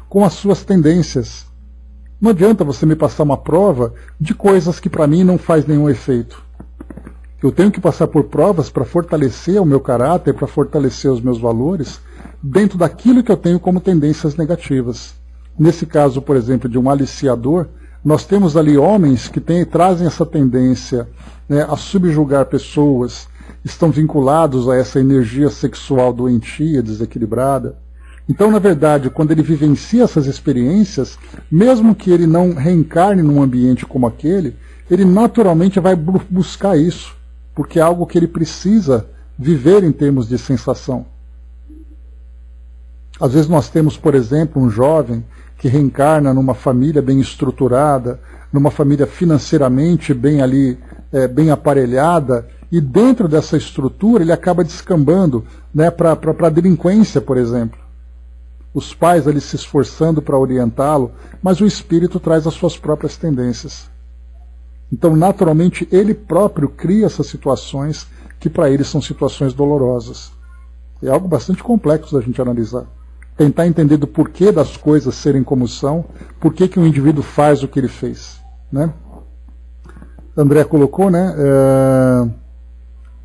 com as suas tendências. Não adianta você me passar uma prova de coisas que para mim não faz nenhum efeito. Eu tenho que passar por provas para fortalecer o meu caráter, para fortalecer os meus valores, dentro daquilo que eu tenho como tendências negativas. Nesse caso, por exemplo, de um aliciador, nós temos ali homens que tem, trazem essa tendência né, a subjugar pessoas, estão vinculados a essa energia sexual doentia, desequilibrada. Então, na verdade, quando ele vivencia essas experiências, mesmo que ele não reencarne num ambiente como aquele, ele naturalmente vai buscar isso, porque é algo que ele precisa viver em termos de sensação. Às vezes nós temos, por exemplo, um jovem que reencarna numa família bem estruturada, numa família financeiramente bem ali, é, bem aparelhada, e dentro dessa estrutura ele acaba descambando né, para a delinquência, por exemplo. Os pais ali se esforçando para orientá-lo, mas o espírito traz as suas próprias tendências. Então, naturalmente, ele próprio cria essas situações que para ele são situações dolorosas. É algo bastante complexo da gente analisar. Tentar entender do porquê das coisas serem como são, por que, que um indivíduo faz o que ele fez. Né? André colocou, né? É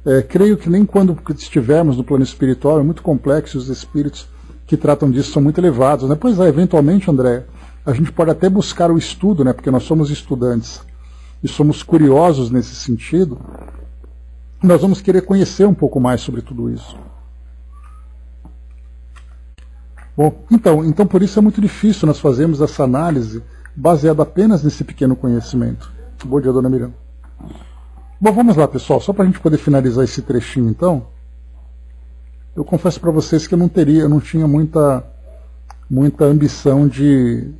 é, creio que nem quando estivermos no plano espiritual, é muito complexo, os espíritos que tratam disso são muito elevados. Né? Pois é, eventualmente, André, a gente pode até buscar o estudo, né? porque nós somos estudantes e somos curiosos nesse sentido, nós vamos querer conhecer um pouco mais sobre tudo isso. Bom, então, então por isso é muito difícil nós fazermos essa análise baseada apenas nesse pequeno conhecimento. Bom dia, dona Miranda. Bom, vamos lá, pessoal. Só para a gente poder finalizar esse trechinho, então. Eu confesso para vocês que eu não teria, eu não tinha muita, muita ambição de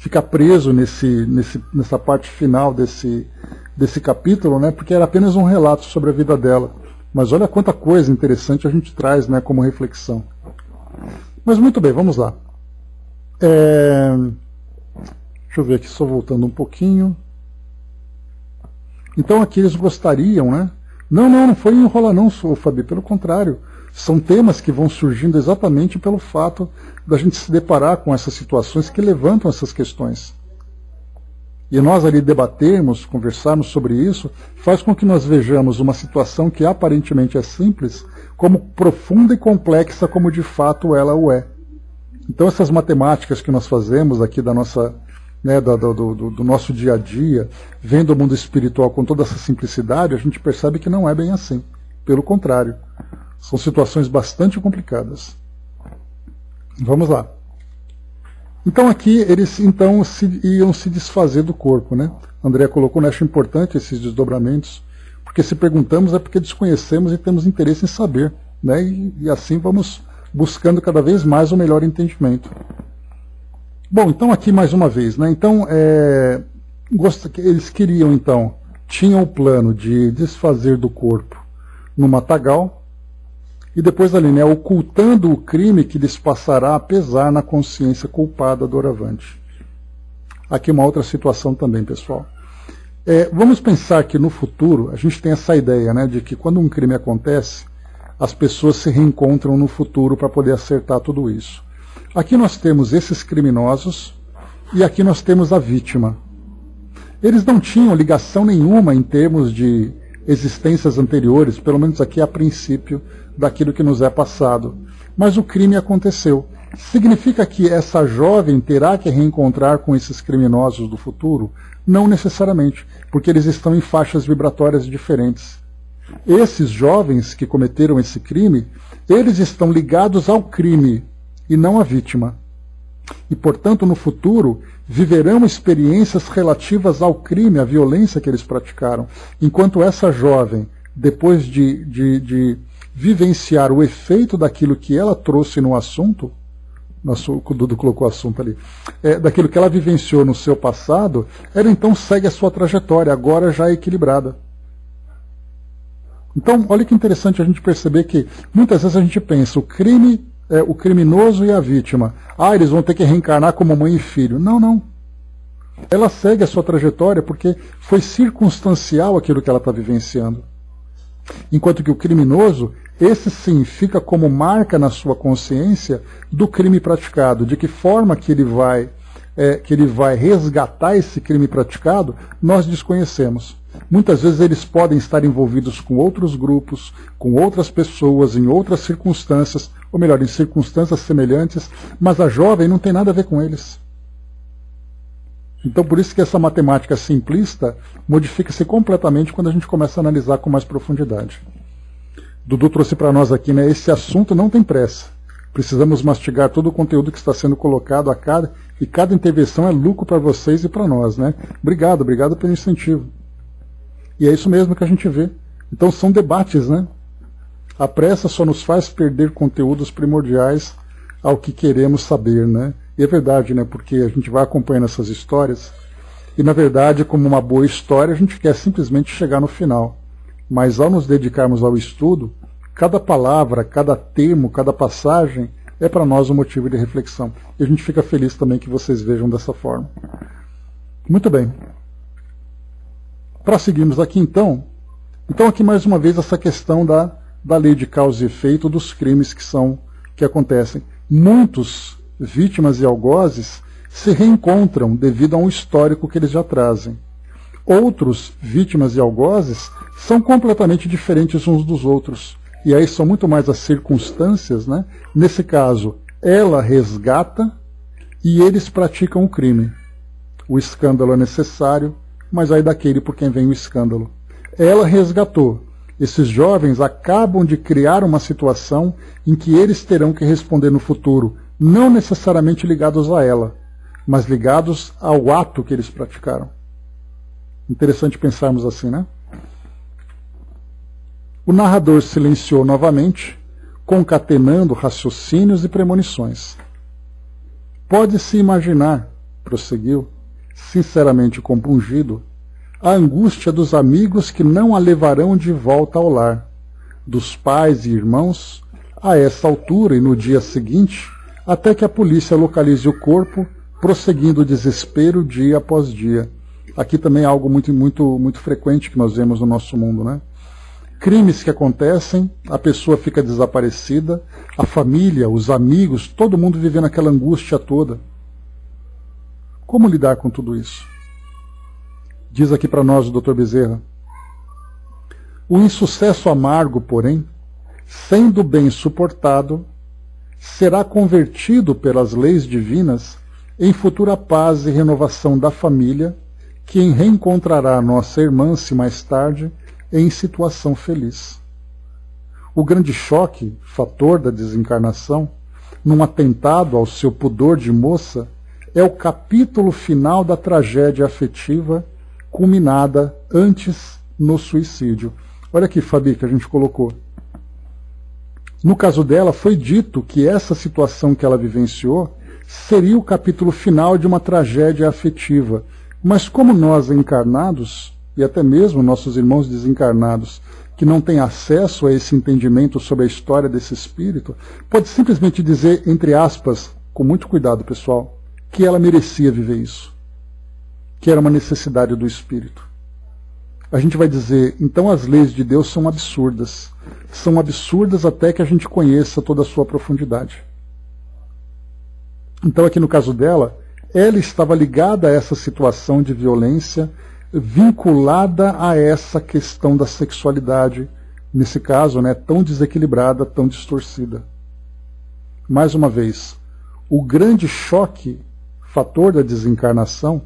ficar preso nesse, nesse, nessa parte final desse, desse capítulo, né? Porque era apenas um relato sobre a vida dela. Mas olha quanta coisa interessante a gente traz, né? Como reflexão. Mas muito bem, vamos lá. É... Deixa eu ver aqui, só voltando um pouquinho. Então aqui eles gostariam, né? Não, não, não foi enrola não, Fabi, pelo contrário. São temas que vão surgindo exatamente pelo fato da gente se deparar com essas situações que levantam essas questões. E nós ali debatermos, conversarmos sobre isso, faz com que nós vejamos uma situação que aparentemente é simples, como profunda e complexa como de fato ela o é. Então essas matemáticas que nós fazemos aqui da nossa né, do, do, do, nosso dia a dia, vendo o mundo espiritual com toda essa simplicidade, a gente percebe que não é bem assim. Pelo contrário, são situações bastante complicadas. Vamos lá. Então aqui eles então se, iam se desfazer do corpo, né? André colocou, né, acho importante esses desdobramentos, porque se perguntamos é porque desconhecemos e temos interesse em saber, né? E, e assim vamos buscando cada vez mais o melhor entendimento. Bom, então aqui mais uma vez, né? Então, é, eles queriam então, tinham o plano de desfazer do corpo no matagal e depois ali, né, ocultando o crime que lhes passará a pesar na consciência culpada do Oravante. Aqui uma outra situação também, pessoal. É, vamos pensar que no futuro a gente tem essa ideia né, de que quando um crime acontece, as pessoas se reencontram no futuro para poder acertar tudo isso. Aqui nós temos esses criminosos e aqui nós temos a vítima. Eles não tinham ligação nenhuma em termos de existências anteriores, pelo menos aqui a princípio, daquilo que nos é passado. Mas o crime aconteceu. Significa que essa jovem terá que reencontrar com esses criminosos do futuro? Não necessariamente, porque eles estão em faixas vibratórias diferentes. Esses jovens que cometeram esse crime, eles estão ligados ao crime e não à vítima. E, portanto, no futuro, viverão experiências relativas ao crime, à violência que eles praticaram. Enquanto essa jovem, depois de, de, de vivenciar o efeito daquilo que ela trouxe no assunto, o Dudu colocou o assunto ali, é, daquilo que ela vivenciou no seu passado, ela então segue a sua trajetória, agora já equilibrada. Então, olha que interessante a gente perceber que muitas vezes a gente pensa o crime, é, o criminoso e a vítima. Ah, eles vão ter que reencarnar como mãe e filho. Não, não. Ela segue a sua trajetória porque foi circunstancial aquilo que ela está vivenciando. Enquanto que o criminoso, esse sim fica como marca na sua consciência do crime praticado, de que forma que ele vai é, que ele vai resgatar esse crime praticado, nós desconhecemos. Muitas vezes eles podem estar envolvidos com outros grupos, com outras pessoas, em outras circunstâncias, ou melhor, em circunstâncias semelhantes, mas a jovem não tem nada a ver com eles. Então, por isso que essa matemática simplista modifica-se completamente quando a gente começa a analisar com mais profundidade. Dudu trouxe para nós aqui, né? Esse assunto não tem pressa. Precisamos mastigar todo o conteúdo que está sendo colocado a cada e cada intervenção é lucro para vocês e para nós, né? Obrigado, obrigado pelo incentivo. E é isso mesmo que a gente vê. Então são debates, né? A pressa só nos faz perder conteúdos primordiais ao que queremos saber, né? E é verdade, né? Porque a gente vai acompanhando essas histórias e, na verdade, como uma boa história, a gente quer simplesmente chegar no final. Mas ao nos dedicarmos ao estudo, cada palavra, cada termo, cada passagem é para nós um motivo de reflexão. E a gente fica feliz também que vocês vejam dessa forma. Muito bem. Prosseguimos aqui então. Então aqui mais uma vez essa questão da, da lei de causa e efeito dos crimes que são que acontecem. Muitos vítimas e algozes se reencontram devido a um histórico que eles já trazem. Outros, vítimas e algozes, são completamente diferentes uns dos outros. E aí são muito mais as circunstâncias, né? Nesse caso, ela resgata e eles praticam o crime. O escândalo é necessário, mas aí daquele por quem vem o escândalo. Ela resgatou. Esses jovens acabam de criar uma situação em que eles terão que responder no futuro não necessariamente ligados a ela, mas ligados ao ato que eles praticaram. Interessante pensarmos assim, né? O narrador silenciou novamente, concatenando raciocínios e premonições. Pode-se imaginar, prosseguiu, sinceramente compungido, a angústia dos amigos que não a levarão de volta ao lar, dos pais e irmãos, a essa altura e no dia seguinte, até que a polícia localize o corpo, prosseguindo o desespero dia após dia. Aqui também é algo muito, muito, muito frequente que nós vemos no nosso mundo, né? Crimes que acontecem, a pessoa fica desaparecida, a família, os amigos, todo mundo vivendo aquela angústia toda. Como lidar com tudo isso? Diz aqui para nós o Dr. Bezerra. O insucesso amargo, porém, sendo bem suportado, será convertido pelas leis divinas em futura paz e renovação da família, que reencontrará nossa irmã-se mais tarde em situação feliz. O grande choque, fator da desencarnação, num atentado ao seu pudor de moça, é o capítulo final da tragédia afetiva culminada antes no suicídio. Olha aqui, Fabi, que a gente colocou. No caso dela, foi dito que essa situação que ela vivenciou seria o capítulo final de uma tragédia afetiva. Mas como nós encarnados, e até mesmo nossos irmãos desencarnados, que não têm acesso a esse entendimento sobre a história desse espírito, pode simplesmente dizer, entre aspas, com muito cuidado, pessoal, que ela merecia viver isso. Que era uma necessidade do espírito. a gente vai dizer, então as leis de Deus são absurdas. São absurdas até que a gente conheça toda a sua profundidade. Então, aqui no caso dela, ela estava ligada a essa situação de violência, vinculada a essa questão da sexualidade, nesse caso, né, tão desequilibrada, tão distorcida. Mais uma vez, o grande choque, fator da desencarnação,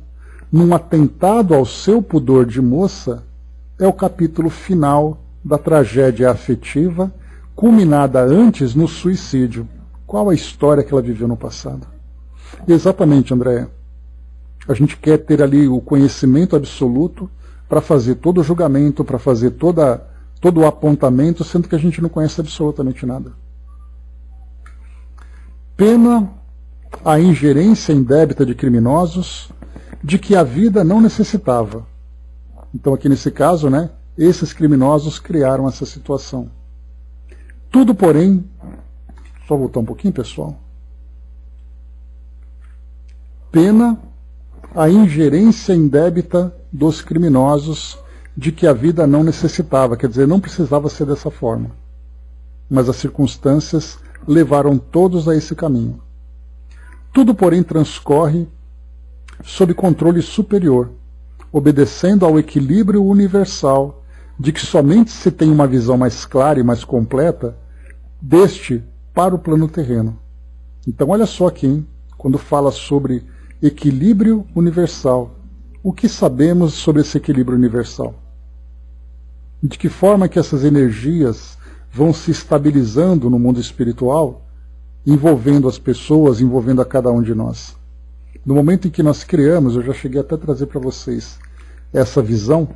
num atentado ao seu pudor de moça, é o capítulo final da tragédia afetiva, culminada antes no suicídio. Qual a história que ela viveu no passado? Exatamente, André. A gente quer ter ali o conhecimento absoluto para fazer todo o julgamento, para fazer toda, todo o apontamento, sendo que a gente não conhece absolutamente nada. Pena a ingerência indébita de criminosos, de que a vida não necessitava. Então, aqui nesse caso, né, esses criminosos criaram essa situação. Tudo, porém, só voltar um pouquinho, pessoal. Pena a ingerência indébita dos criminosos de que a vida não necessitava, quer dizer, não precisava ser dessa forma. Mas as circunstâncias levaram todos a esse caminho. Tudo, porém, transcorre sob controle superior, obedecendo ao equilíbrio universal de que somente se tem uma visão mais clara e mais completa deste para o plano terreno. Então, olha só aqui, hein? quando fala sobre equilíbrio universal, o que sabemos sobre esse equilíbrio universal? De que forma que essas energias vão se estabilizando no mundo espiritual, envolvendo as pessoas, envolvendo a cada um de nós? No momento em que nós criamos, eu já cheguei até a trazer para vocês essa visão,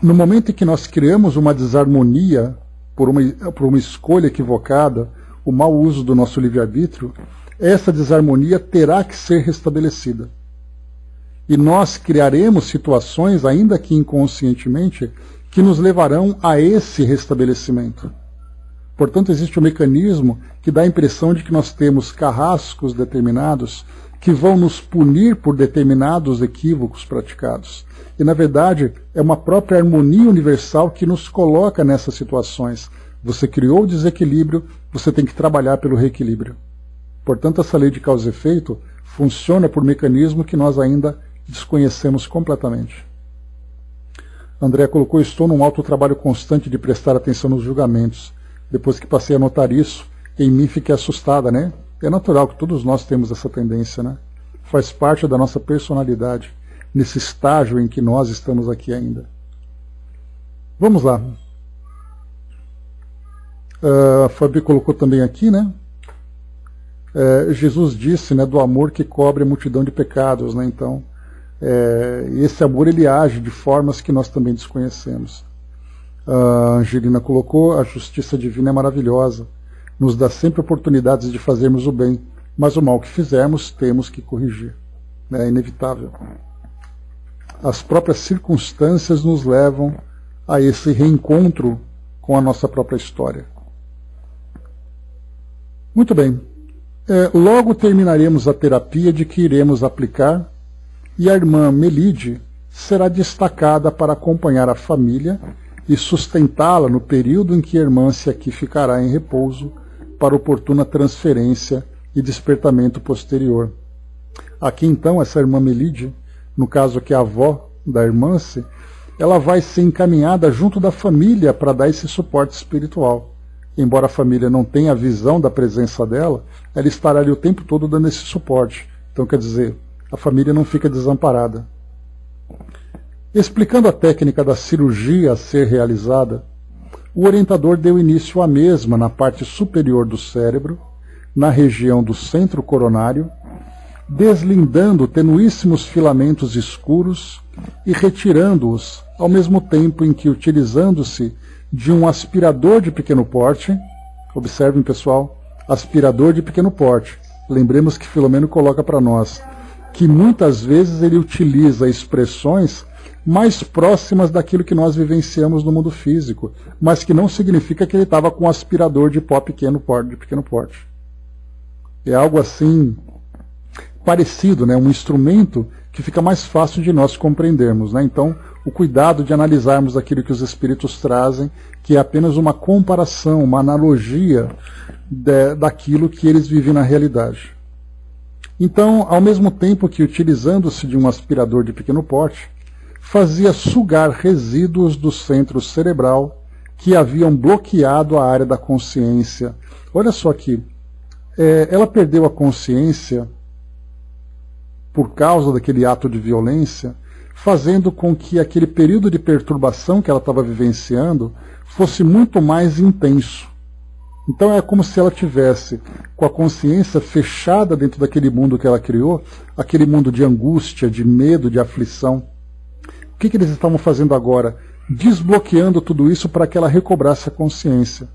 no momento em que nós criamos uma desarmonia por uma, por uma escolha equivocada, o mau uso do nosso livre-arbítrio, essa desarmonia terá que ser restabelecida. E nós criaremos situações, ainda que inconscientemente, que nos levarão a esse restabelecimento. Portanto, existe um mecanismo que dá a impressão de que nós temos carrascos determinados que vão nos punir por determinados equívocos praticados. E, na verdade, é uma própria harmonia universal que nos coloca nessas situações. Você criou o desequilíbrio, você tem que trabalhar pelo reequilíbrio. Portanto, essa lei de causa e efeito funciona por mecanismo que nós ainda desconhecemos completamente. André colocou: Estou num alto trabalho constante de prestar atenção nos julgamentos. Depois que passei a notar isso, em mim fiquei assustada, né? É natural que todos nós temos essa tendência, né? Faz parte da nossa personalidade, nesse estágio em que nós estamos aqui ainda. Vamos lá. Uh, a Fabi colocou também aqui, né? Uh, Jesus disse, né, do amor que cobre a multidão de pecados, né? Então, uh, esse amor ele age de formas que nós também desconhecemos. A Angelina colocou, a justiça divina é maravilhosa nos dá sempre oportunidades de fazermos o bem, mas o mal que fizermos temos que corrigir. É inevitável. As próprias circunstâncias nos levam a esse reencontro com a nossa própria história. Muito bem. É, logo terminaremos a terapia de que iremos aplicar e a irmã Melide será destacada para acompanhar a família e sustentá-la no período em que a irmã se aqui ficará em repouso para oportuna transferência e despertamento posterior. Aqui então, essa irmã Melide, no caso aqui a avó da irmã, ela vai ser encaminhada junto da família para dar esse suporte espiritual. Embora a família não tenha a visão da presença dela, ela estará ali o tempo todo dando esse suporte. Então, quer dizer, a família não fica desamparada. Explicando a técnica da cirurgia a ser realizada, o orientador deu início à mesma na parte superior do cérebro, na região do centro coronário, deslindando tenuíssimos filamentos escuros e retirando-os, ao mesmo tempo em que, utilizando-se de um aspirador de pequeno porte, observem pessoal, aspirador de pequeno porte. Lembremos que Filomeno coloca para nós que muitas vezes ele utiliza expressões mais próximas daquilo que nós vivenciamos no mundo físico, mas que não significa que ele estava com um aspirador de pó pequeno porte, de pequeno porte. É algo assim parecido, né? um instrumento que fica mais fácil de nós compreendermos. Né? Então, o cuidado de analisarmos aquilo que os espíritos trazem, que é apenas uma comparação, uma analogia de, daquilo que eles vivem na realidade. Então, ao mesmo tempo que, utilizando-se de um aspirador de pequeno porte, fazia sugar resíduos do centro cerebral que haviam bloqueado a área da consciência. Olha só aqui, é, ela perdeu a consciência por causa daquele ato de violência, fazendo com que aquele período de perturbação que ela estava vivenciando fosse muito mais intenso. Então é como se ela tivesse com a consciência fechada dentro daquele mundo que ela criou, aquele mundo de angústia, de medo, de aflição. O que, que eles estavam fazendo agora? Desbloqueando tudo isso para que ela recobrasse a consciência.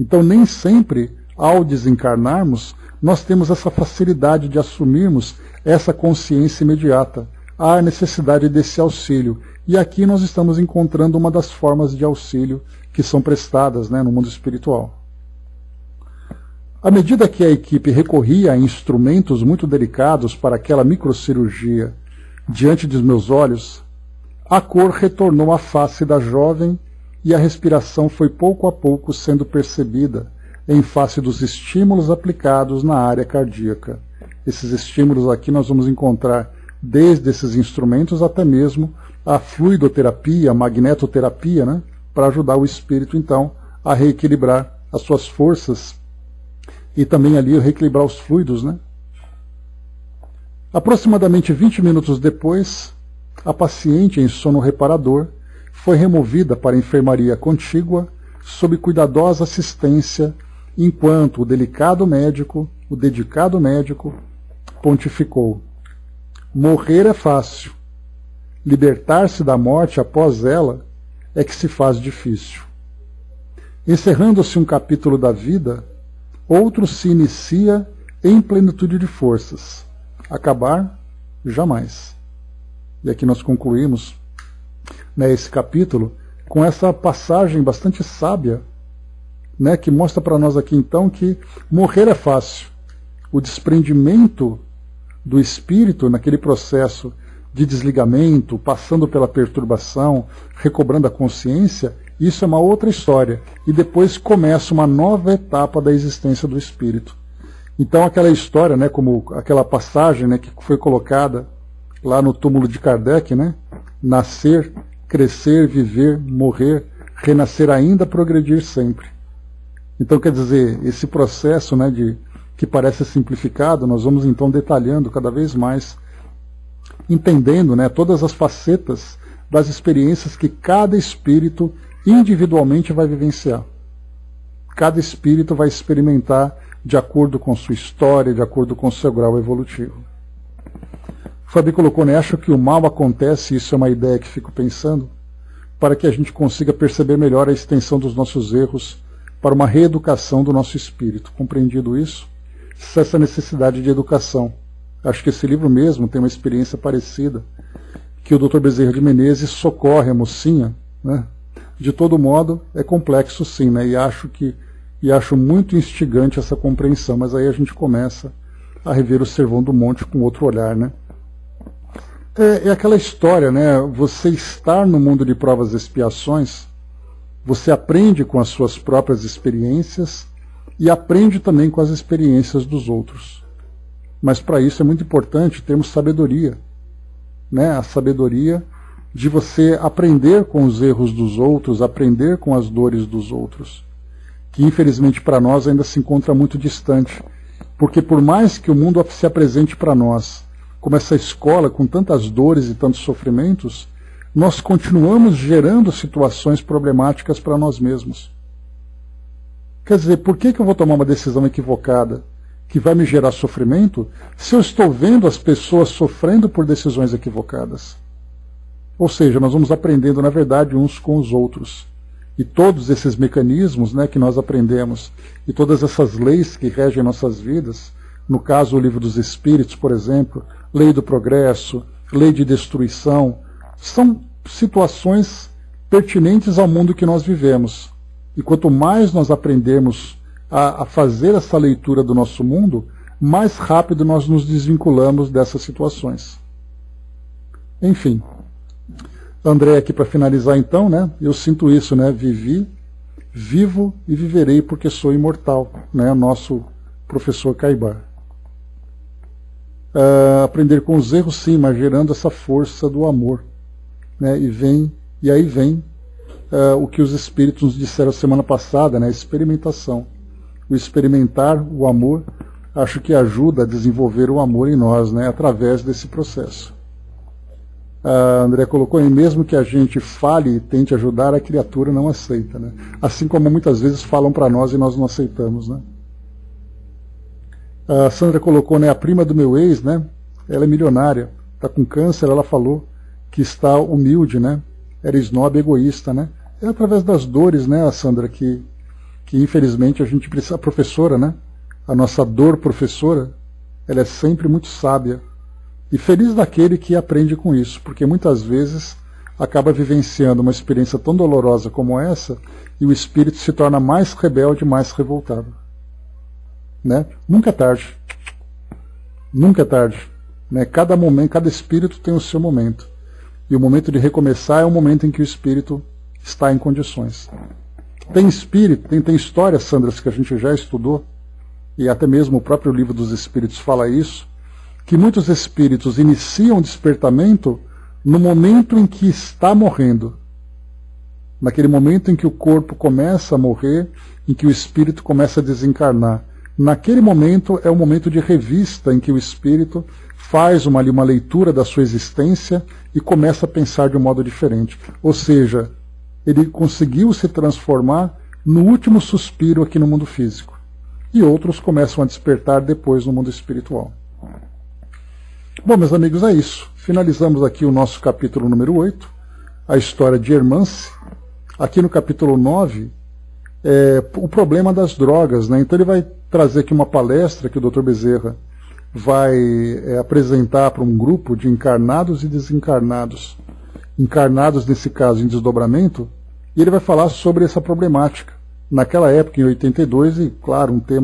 Então nem sempre, ao desencarnarmos, nós temos essa facilidade de assumirmos essa consciência imediata. Há necessidade desse auxílio. E aqui nós estamos encontrando uma das formas de auxílio que são prestadas né, no mundo espiritual. À medida que a equipe recorria a instrumentos muito delicados para aquela microcirurgia diante dos meus olhos, a cor retornou à face da jovem e a respiração foi pouco a pouco sendo percebida em face dos estímulos aplicados na área cardíaca. Esses estímulos aqui nós vamos encontrar desde esses instrumentos até mesmo a fluidoterapia, a magnetoterapia, né, para ajudar o espírito então a reequilibrar as suas forças e também ali reequilibrar os fluidos, né? Aproximadamente 20 minutos depois, a paciente em sono reparador foi removida para a enfermaria contígua sob cuidadosa assistência enquanto o delicado médico, o dedicado médico, pontificou: Morrer é fácil, libertar-se da morte após ela é que se faz difícil. Encerrando-se um capítulo da vida, outro se inicia em plenitude de forças. Acabar, jamais. E aqui nós concluímos né, esse capítulo com essa passagem bastante sábia né, que mostra para nós aqui então que morrer é fácil. O desprendimento do espírito naquele processo de desligamento, passando pela perturbação, recobrando a consciência, isso é uma outra história. E depois começa uma nova etapa da existência do espírito. Então aquela história, né, como aquela passagem né, que foi colocada lá no túmulo de Kardec, né, nascer, crescer, viver, morrer, renascer ainda, progredir sempre. Então, quer dizer, esse processo né, de, que parece simplificado, nós vamos então detalhando cada vez mais, entendendo né, todas as facetas das experiências que cada espírito individualmente vai vivenciar. Cada espírito vai experimentar de acordo com sua história, de acordo com seu grau evolutivo. Fabi colocou, né, acho que o mal acontece, isso é uma ideia que fico pensando, para que a gente consiga perceber melhor a extensão dos nossos erros para uma reeducação do nosso espírito. Compreendido isso, essa necessidade de educação. Acho que esse livro mesmo tem uma experiência parecida, que o Dr. Bezerra de Menezes socorre a mocinha. Né? De todo modo, é complexo sim, né? e acho que e acho muito instigante essa compreensão, mas aí a gente começa a rever o Servão do Monte com outro olhar, né? É, é aquela história, né? Você estar no mundo de provas e expiações você aprende com as suas próprias experiências e aprende também com as experiências dos outros. Mas para isso é muito importante termos sabedoria. Né? A sabedoria de você aprender com os erros dos outros, aprender com as dores dos outros. Que infelizmente para nós ainda se encontra muito distante. Porque por mais que o mundo se apresente para nós como essa escola com tantas dores e tantos sofrimentos, nós continuamos gerando situações problemáticas para nós mesmos. Quer dizer, por que, que eu vou tomar uma decisão equivocada que vai me gerar sofrimento se eu estou vendo as pessoas sofrendo por decisões equivocadas? Ou seja, nós vamos aprendendo, na verdade, uns com os outros. E todos esses mecanismos né, que nós aprendemos, e todas essas leis que regem nossas vidas, no caso o livro dos Espíritos, por exemplo, lei do progresso, lei de destruição, são situações pertinentes ao mundo que nós vivemos. E quanto mais nós aprendermos a, a fazer essa leitura do nosso mundo, mais rápido nós nos desvinculamos dessas situações. Enfim, André aqui para finalizar então, né? Eu sinto isso, né? Vivi, vivo e viverei porque sou imortal, né? Nosso professor Caibar. Uh, aprender com os erros, sim, mas gerando essa força do amor, né? E vem e aí vem uh, o que os espíritos nos disseram semana passada, né? Experimentação. O experimentar o amor, acho que ajuda a desenvolver o amor em nós, né? Através desse processo a André colocou aí, mesmo que a gente fale e tente ajudar, a criatura não aceita. Né? Assim como muitas vezes falam para nós e nós não aceitamos. Né? A Sandra colocou, né, a prima do meu ex, né, ela é milionária, está com câncer, ela falou que está humilde, né, era snob, egoísta. Né? É através das dores, né, Sandra, que, que infelizmente a gente precisa, a professora, né, a nossa dor professora, ela é sempre muito sábia e feliz daquele que aprende com isso, porque muitas vezes acaba vivenciando uma experiência tão dolorosa como essa e o espírito se torna mais rebelde, mais revoltado. Né? Nunca é tarde. Nunca é tarde. Né? Cada momento, cada espírito tem o seu momento. E o momento de recomeçar é o momento em que o espírito está em condições. Tem espírito, tem, tem histórias, Sandras, que a gente já estudou, e até mesmo o próprio livro dos Espíritos fala isso, que muitos espíritos iniciam o despertamento no momento em que está morrendo. Naquele momento em que o corpo começa a morrer, em que o espírito começa a desencarnar. Naquele momento é o momento de revista em que o espírito faz uma, uma leitura da sua existência e começa a pensar de um modo diferente. Ou seja, ele conseguiu se transformar no último suspiro aqui no mundo físico. E outros começam a despertar depois no mundo espiritual. Bom, meus amigos, é isso. Finalizamos aqui o nosso capítulo número 8, a história de Hermance. Aqui no capítulo 9, é, o problema das drogas. Né? Então ele vai trazer aqui uma palestra que o Dr. Bezerra vai é, apresentar para um grupo de encarnados e desencarnados. Encarnados, nesse caso, em desdobramento, e ele vai falar sobre essa problemática. Naquela época, em 82, e claro, um tema